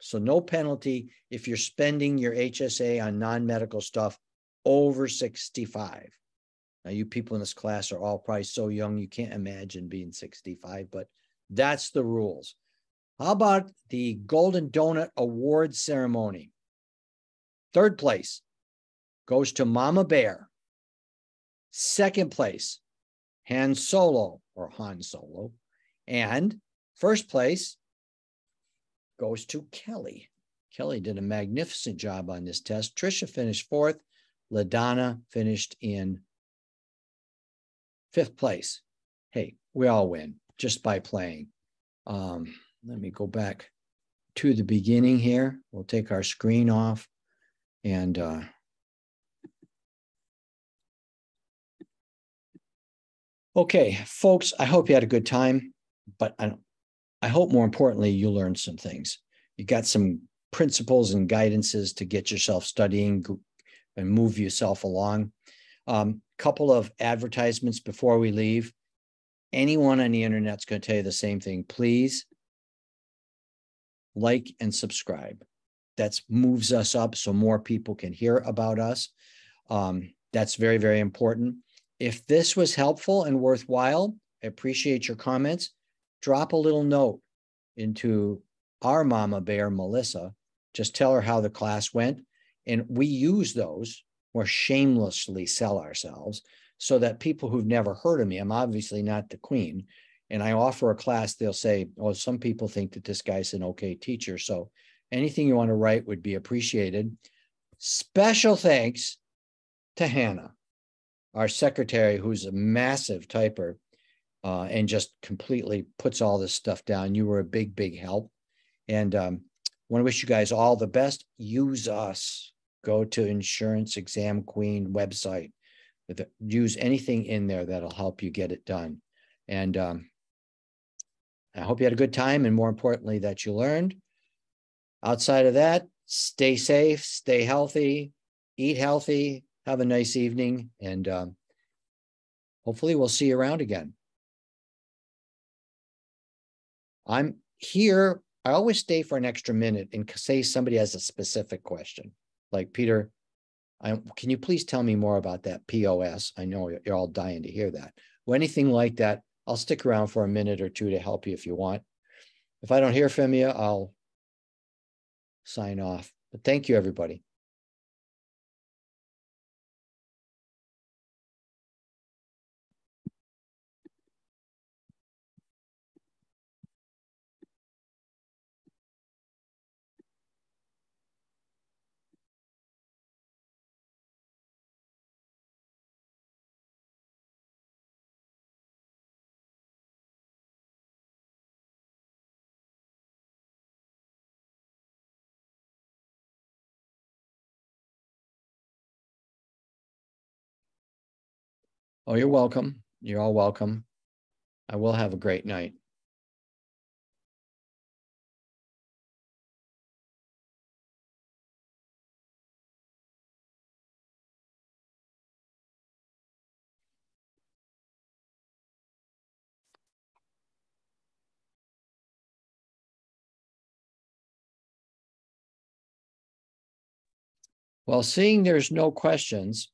So, no penalty if you're spending your HSA on non medical stuff over 65. Now, you people in this class are all probably so young you can't imagine being 65, but that's the rules. How about the Golden Donut Award ceremony? Third place goes to Mama Bear. Second place, Han Solo or Han Solo. And first place goes to Kelly. Kelly did a magnificent job on this test. Trisha finished fourth. LaDonna finished in fifth place. Hey, we all win just by playing. Um, let me go back to the beginning here. We'll take our screen off and uh, okay, folks, I hope you had a good time, but I, I hope more importantly, you learned some things. You got some principles and guidances to get yourself studying and move yourself along. Um, couple of advertisements before we leave. Anyone on the internet's going to tell you the same thing. Please like and subscribe. That moves us up so more people can hear about us. Um, that's very, very important. If this was helpful and worthwhile, I appreciate your comments. Drop a little note into our mama bear, Melissa. Just tell her how the class went. And we use those or shamelessly sell ourselves so that people who've never heard of me, I'm obviously not the queen, and I offer a class, they'll say, oh, some people think that this guy's an okay teacher. So anything you want to write would be appreciated. Special thanks to Hannah, our secretary, who's a massive typer uh, and just completely puts all this stuff down. You were a big, big help. And um, want to wish you guys all the best. Use us. Go to Insurance Exam Queen website. Use anything in there that'll help you get it done. And um, I hope you had a good time and more importantly, that you learned. Outside of that, stay safe, stay healthy, eat healthy, have a nice evening, and um, hopefully we'll see you around again. I'm here. I always stay for an extra minute and say somebody has a specific question. Like Peter, I, can you please tell me more about that POS? I know you're all dying to hear that. Or anything like that, I'll stick around for a minute or two to help you if you want. If I don't hear from you, I'll sign off. But thank you, everybody. Oh, you're welcome. You're all welcome. I will have a great night. Well, seeing there's no questions,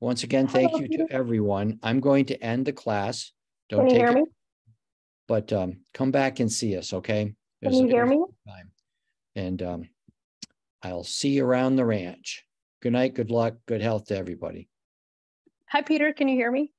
once again, thank you to everyone. I'm going to end the class. Don't Can you take hear it, me? but um, come back and see us, okay? Can you hear me? time. And um, I'll see you around the ranch. Good night, good luck, good health to everybody. Hi, Peter. Can you hear me?